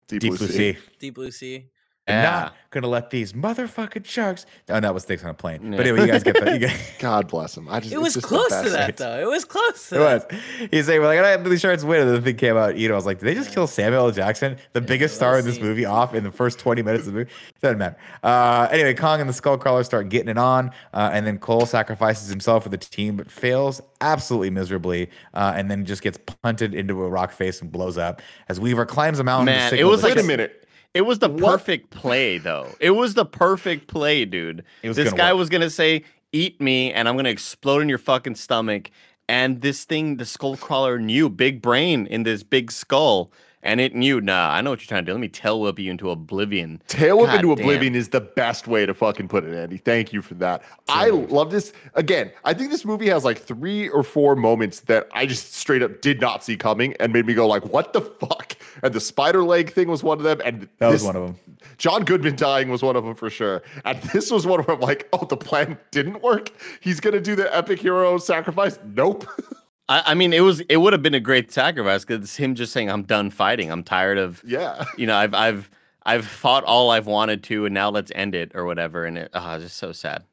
Deep, Deep Blue Sea. Deep Blue Sea. I'm Yeah. not gonna let these motherfucking sharks. Oh, that was Sticks on a plane. Yeah. But anyway, you guys get that. You get, God bless him. I just It was just close to that though. It was close to it that. was. He's saying, "We're like, I these sharks win." And the thing came out. You know, I was like, "Did they just Yeah. kill Samuel L. Jackson, the biggest star in this movie, off in the first 20 minutes of the movie?" Doesn't matter. Uh, anyway, Kong and the Skullcrawler start getting it on, uh, and then Cole sacrifices himself for the team, but fails absolutely miserably, uh, and then just gets punted into a rock face and blows up as Weaver climbs a mountain. to Man, it was like Wait a a- minute. It was the What? perfect play, though. It was the perfect play, dude. This guy work. was gonna say, "Eat me," and I'm gonna explode in your fucking stomach. And this thing, the skull crawler, knew big brain in this big skull, and it knew. Nah, I know what you're trying to do. Let me tail whip you into oblivion. Tail whip into damn. oblivion is the best way to fucking put it, Andy. Thank you for that. I love this. Again, I think this movie has like three or four moments that I just straight up did not see coming and made me go like, "What the fuck?" And the spider leg thing was one of them, and That was one of them. John Goodman dying was one of them for sure. And this was one where I'm like, "Oh, the plan didn't work. He's gonna do the epic hero sacrifice." Nope. I, I mean, it was. It would have been a great sacrifice because it's him just saying, "I'm done fighting. I'm tired of." yeah. You know, I've I've I've fought all I've wanted to, and now let's end it or whatever. And it, ah, it's just so sad.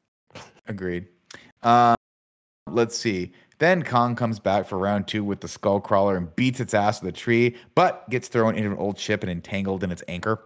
Agreed. Uh, let's see. Then Kong comes back for round two with the skull crawler and beats its ass with a tree, but gets thrown into an old ship and entangled in its anchor.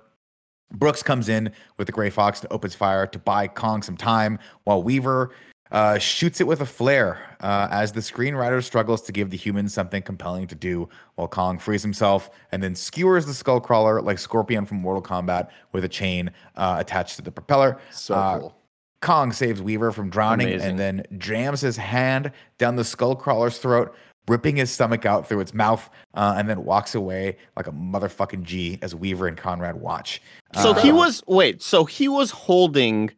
Brooks comes in with the Gray Fox and opens fire to buy Kong some time, while Weaver uh, shoots it with a flare uh, as the screenwriter struggles to give the humans something compelling to do, while Kong frees himself and then skewers the skull crawler like Scorpion from Mortal Kombat with a chain uh, attached to the propeller. So Uh, cool. Kong saves Weaver from drowning Amazing. and then jams his hand down the skull crawler's throat, ripping his stomach out through its mouth, uh, and then walks away like a motherfucking G as Weaver and Conrad watch. So Uh, he was wait. So he was holding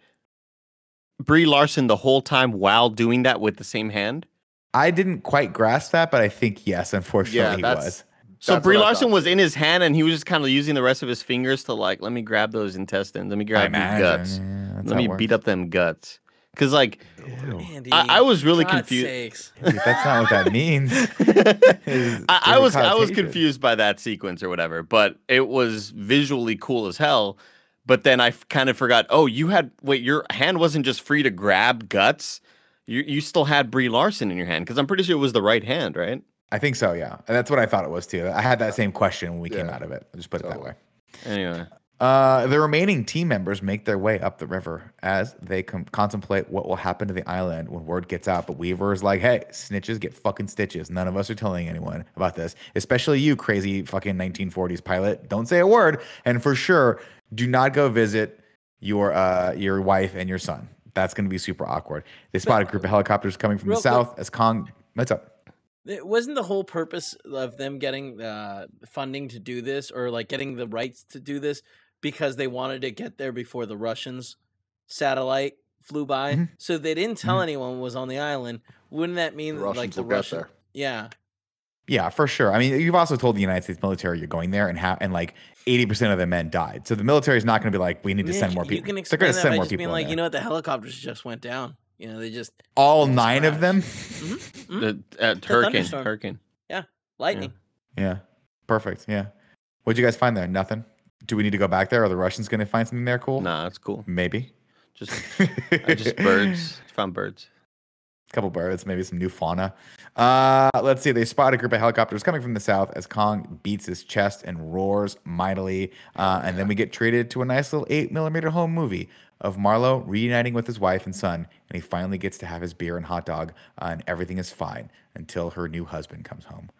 Brie Larson the whole time while doing that with the same hand. I didn't quite grasp that, but I think yes, unfortunately, Yeah, he was. So That's Brie Larson was in his hand, and he was just kind of using the rest of his fingers to like, let me grab those intestines, let me I grab these imagine, guts, yeah, that's let me it beat up them guts. Because like, Andy, I- I was really God's confused. sakes. Dude, That's not what that means. I, I was I was confused by that sequence or whatever, but it was visually cool as hell. But then I kind of forgot. Oh, you had wait, your hand wasn't just free to grab guts. you you still had Brie Larson in your hand because I'm pretty sure it was the right hand, right? I think so, yeah. And that's what I thought it was too. I had that same question when we came out of it. I'll just put it that way. Anyway, Uh, the remaining team members make their way up the river as they com- contemplate what will happen to the island when word gets out. But Weaver is like, hey, snitches get fucking stitches. None of us are telling anyone about this, especially you, crazy fucking 1940s pilot. Don't say a word. And for sure, do not go visit your uh, your wife and your son. That's going to be super awkward. They spot a group of helicopters coming from the Real quick. south as Kong. What's up? It wasn't the whole purpose of them getting uh, funding to do this or like getting the rights to do this because they wanted to get there before the Russians satellite flew by. Mhm. So they didn't tell Mhm. anyone was on the island. Wouldn't that The mean Russians like the will Russian? Yeah. Yeah, for sure. I mean, you've also told the United States military you're going there, and ha- and like eighty percent of the men died. So the military is not going to be like, we need to send more people. You people. can They're going to send more just people. being like, you know what, the helicopters just went down. You know, they just all Almost nine of them. Mhm. the uh, hurricane, thunderstorm. hurricane. lightning. yeah, perfect. Yeah. What'd you guys find there? Nothing. Do we need to go back there? Are the Russians going to find something there cool? Nah, that's cool. Maybe. Just I just birds. Found birds. A couple birds, maybe some new fauna. Uh, let's see. They spot a group of helicopters coming from the south as Kong beats his chest and roars mightily. Uh, and then we get treated to a nice little eight millimeter home movie of Marlow reuniting with his wife and son. And he finally gets to have his beer and hot dog, uh, and everything is fine until her new husband comes home.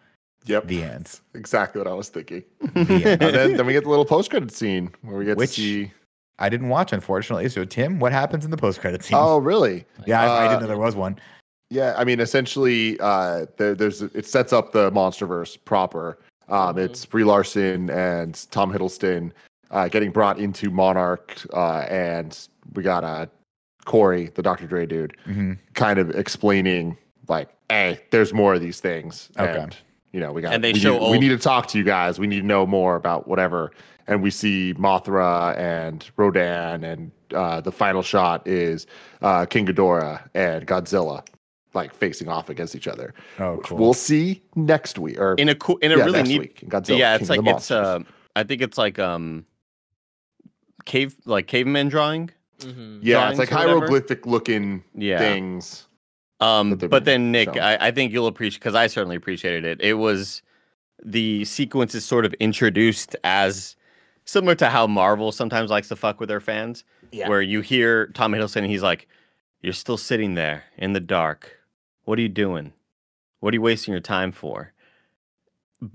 Yep. The end. Exactly what I was thinking. The and then, then we get the little post credit scene where we get Which- to see. I didn't watch, unfortunately. So, Tim, what happens in the post credit scene? Oh, really? yeah, I, I uh, didn't know there was one. Yeah, I mean, essentially, uh, there, there's it sets up the MonsterVerse proper. Um. It's Brie Larson and Tom Hiddleston uh, getting brought into Monarch, uh, and we got uh, Corey, the Dr. Dre dude, hmm kind of explaining like, "Hey, there's more of these things." Okay. And, you know, we got. And they we show need, we need to talk to you guys. We need to know more about whatever. And we see Mothra and Rodan, and uh, the final shot is uh, King Ghidorah and Godzilla, like facing off against each other. Oh, cool. we'll see next week or In a cool, in a yeah, really neat. week. in Godzilla, yeah, it's of like it's uh, I think it's like um, cave like caveman drawing. hmm yeah, it's like hieroglyphic looking Yeah. things. Um, that but then Nick. I, I think you'll appreciate because I certainly appreciated it. It was the sequence is sort of introduced as similar to how Marvel sometimes likes to fuck with their fans, Yeah. where you hear Tom Hiddleston and he's like, "You're still sitting there in the dark. What are you doing? What are you wasting your time for?"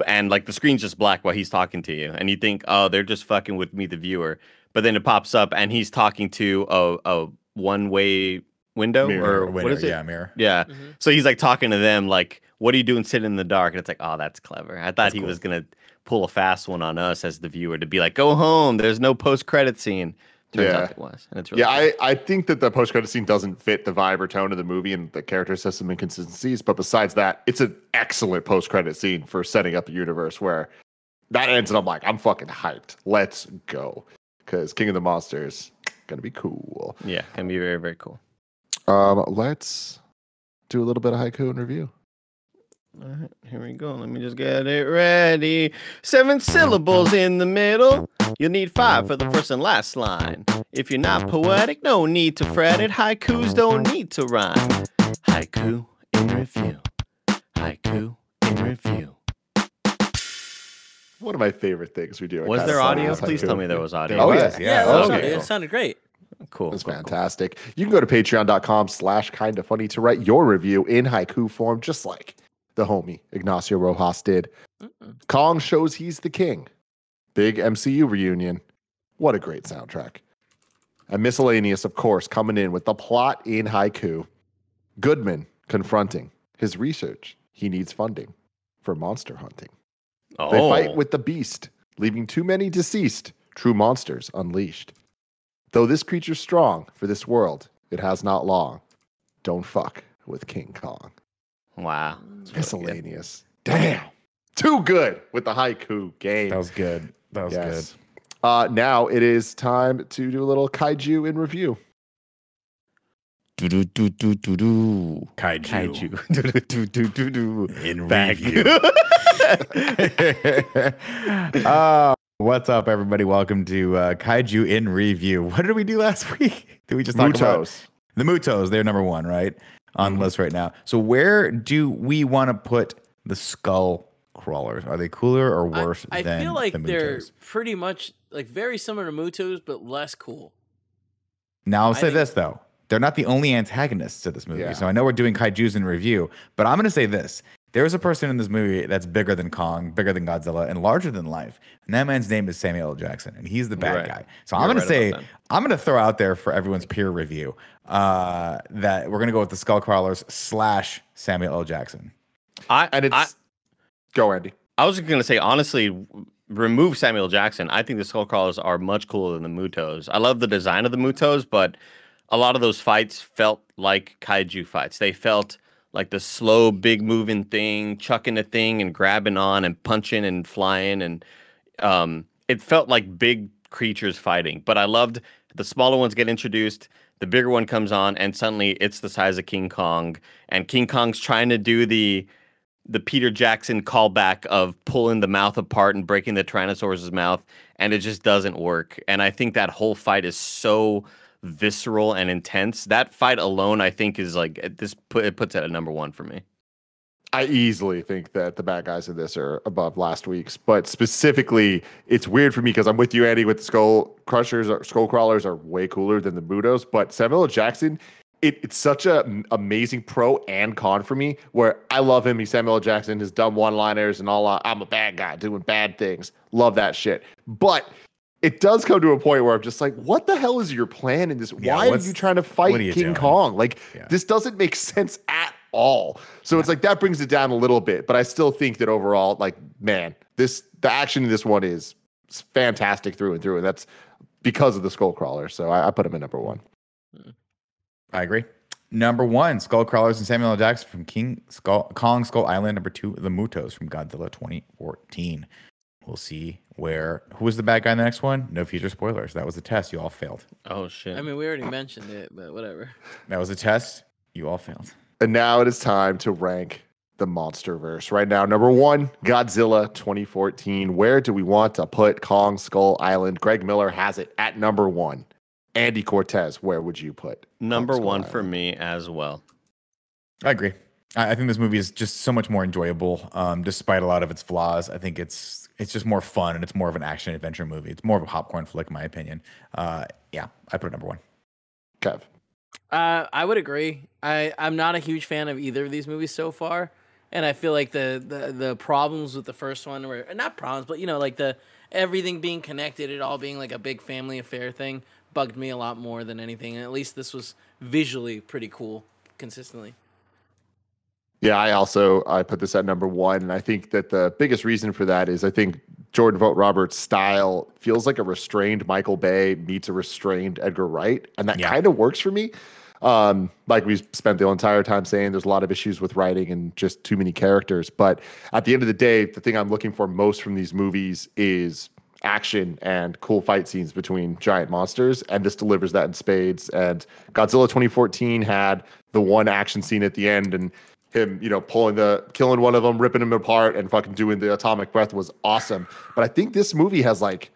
And like the screen's just black while he's talking to you, and you think, "Oh, they're just fucking with me, the viewer." But then it pops up and he's talking to a a one way window Mirror, or Winner, what is it? Yeah, mirror. Yeah. Mhm. So he's like talking to them, like, "What are you doing sitting in the dark?" And it's like, "Oh, that's clever." I thought That's he cool. was gonna pull a fast one on us as the viewer to be like, "Go home. There's no post credit scene." Turns Yeah. out it was, and it's really Yeah, cool. I, I think that the post credit scene doesn't fit the vibe or tone of the movie, and the characters has some inconsistencies. But besides that, it's an excellent post credit scene for setting up the universe where that ends, and I'm like, I'm fucking hyped. Let's go, because King of the Monsters gonna be cool. yeah, can be very very cool. Um, let's do a little bit of haiku and review. All right, here we go. Let me just get it ready. Seven syllables in the middle. You'll need five for the first and last line. If you're not poetic, no need to fret it. Haikus don't need to rhyme. Haiku in review. Haiku in review. One of my favorite things we do. Was there Funny audio? Please tell me there was audio. There Oh, was, yeah. Yeah, yeah. okay, cool. it sounded great. Cool. It's cool, cool. fantastic. You can go to patreon.com slash kind of funny to write your review in haiku form, just like the homie Ignacio Rojas did. Mm-mm. Kong shows he's the king. Big MCU reunion. What a great soundtrack. And miscellaneous, of course, coming in with the plot in haiku. Goodman confronting his research. He needs funding for monster hunting. Oh, They fight oh. with the beast, leaving too many deceased, true monsters unleashed. Though this creature's strong for this world, it has not long. Don't fuck with King Kong. wow. It's really good. Miscellaneous. Damn. Too good with the haiku game. That was good. That was yes. Uh, now it is time to do a little kaiju in review. Do do do do do do. Kaiju. Kaiju. Do do do do do do. In Back. review. uh, what's up, everybody? Welcome to uh, Kaiju in Review. What did we do last week? Did we just talk about Mutos. the Mutos? They're number one, right? on the list right now. So where do we want to put the skull crawlers? Are they cooler or I- worse I, than feel like the they're pretty much like very similar to Mutos, but less cool. Now I'll I say think- this though. They're not the only antagonists to this movie. Yeah. So I know we're doing kaijus in review, but I'm gonna say this. There's a person in this movie that's bigger than Kong, bigger than Godzilla, and larger than life. And that man's name is Samuel L. Jackson, and he's the bad Right. guy. So You're I'm gonna right say. I'm gonna throw out there for everyone's peer review uh, that we're gonna go with the Skull Crawlers slash Samuel L. Jackson. I And it's I, go Andy. I was going to say honestly, remove Samuel Jackson. I think the Skullcrawlers are much cooler than the Mutos. I love the design of the Mutos, but a lot of those fights felt like kaiju fights. They felt like the slow, big moving thing, chucking a thing and grabbing on and punching and flying, and um, it felt like big creatures fighting. But I loved the smaller ones get introduced. The bigger one comes on, and suddenly it's the size of King Kong, and King Kong's trying to do the the Peter Jackson callback of pulling the mouth apart and breaking the Tyrannosaurus's mouth, and it just doesn't work. And I think that whole fight is so visceral and intense. That fight alone, I think, is like this. Put it puts it at number one for me. I easily think that the bad guys in this are above last week's, but specifically, it's weird for me because I'm with you, Andy. With skull crushers, or skull crawlers are way cooler than the Mutos, but Samuel Jackson, it, it's such a amazing pro and con for me. Where I love him, he's Samuel Jackson, his dumb one-liners and all. Uh, I'm a bad guy doing bad things. Love that shit, but. It does come to a point where I'm just like, what the hell is your plan in this? Yeah, Why are you trying to fight King doing? Kong? Like, Yeah. this doesn't make sense at all. So it's like that brings it down a little bit, but I still think that overall, like, man, this the action in this one is fantastic through and through, and that's because of the skull crawler. So I, I put him in number one. I agree. Number one, Skull Crawlers and Samuel L. Jackson from King Skull Kong Skull Island. Number two, The Mutos from Godzilla 2014. We'll see where who was the bad guy in the next one. No future spoilers. That was a test. You all failed. Oh shit! I mean, we already mentioned it, but whatever. That was a test. You all failed. And now it is time to rank the MonsterVerse. Right now, number one, Godzilla 2014. Where do we want to put Kong Skull Island? Greg Miller has it at number one. Andy Cortez, where would you put number Skull one Island? for me as well. I agree. I, I think this movie is just so much more enjoyable, um, despite a lot of its flaws. I think it's it's just more fun and it's more of an action adventure movie. It's more of a popcorn flick, in my opinion. Uh, yeah, I put it number one. Kev. Uh, I would agree. I I'm not a huge fan of either of these movies so far, and I feel like the the the problems with the first one were not problems, but you know, like the everything being connected, it all being like a big family affair thing, bugged me a lot more than anything. And at least this was visually pretty cool, consistently. Yeah, I also I put this at number one, and I think that the biggest reason for that is I think Jordan Vogt Roberts' style feels like a restrained Michael Bay meets a restrained Edgar Wright, and that Yeah. kind of works for me. Um, like we spent the entire time saying, there's a lot of issues with writing and just too many characters. But at the end of the day, the thing I'm looking for most from these movies is action and cool fight scenes between giant monsters, and this delivers that in spades. And Godzilla 2014 had the one action scene at the end, and him, you know, pulling the killing one of them, ripping him apart, and fucking doing the atomic breath was awesome. But I think this movie has like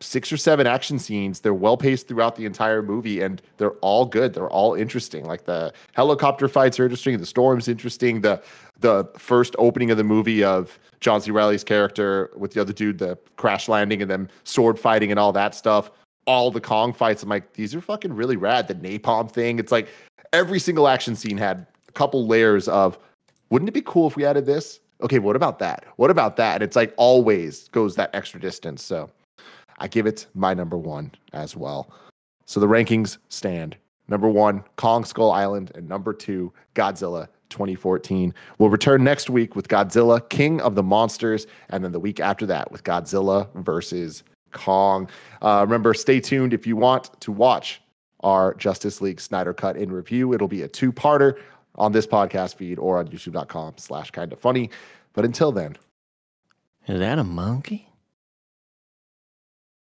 six or seven action scenes. They're well paced throughout the entire movie, and they're all good. They're all interesting. Like the helicopter fights are interesting. The storm's interesting. The the first opening of the movie of John C. Reilly's character with the other dude, the crash landing and then sword fighting and all that stuff. All the Kong fights, I'm like, these are fucking really rad. The napalm thing. It's like every single action scene had couple layers of wouldn't it be cool if we added this? Okay, what about that? What about that? And it's like always goes that extra distance. So I give it my number one as well. So the rankings stand. Number one, Kong Skull Island, and number two, Godzilla 2014. We'll return next week with Godzilla, King of the Monsters, and then the week after that with Godzilla versus Kong. Uh, remember, stay tuned if you want to watch our Justice League Snyder Cut in review. It'll be a two-parter on this podcast feed or on youtube.com slash kind of funny. But until then, Is that a monkey?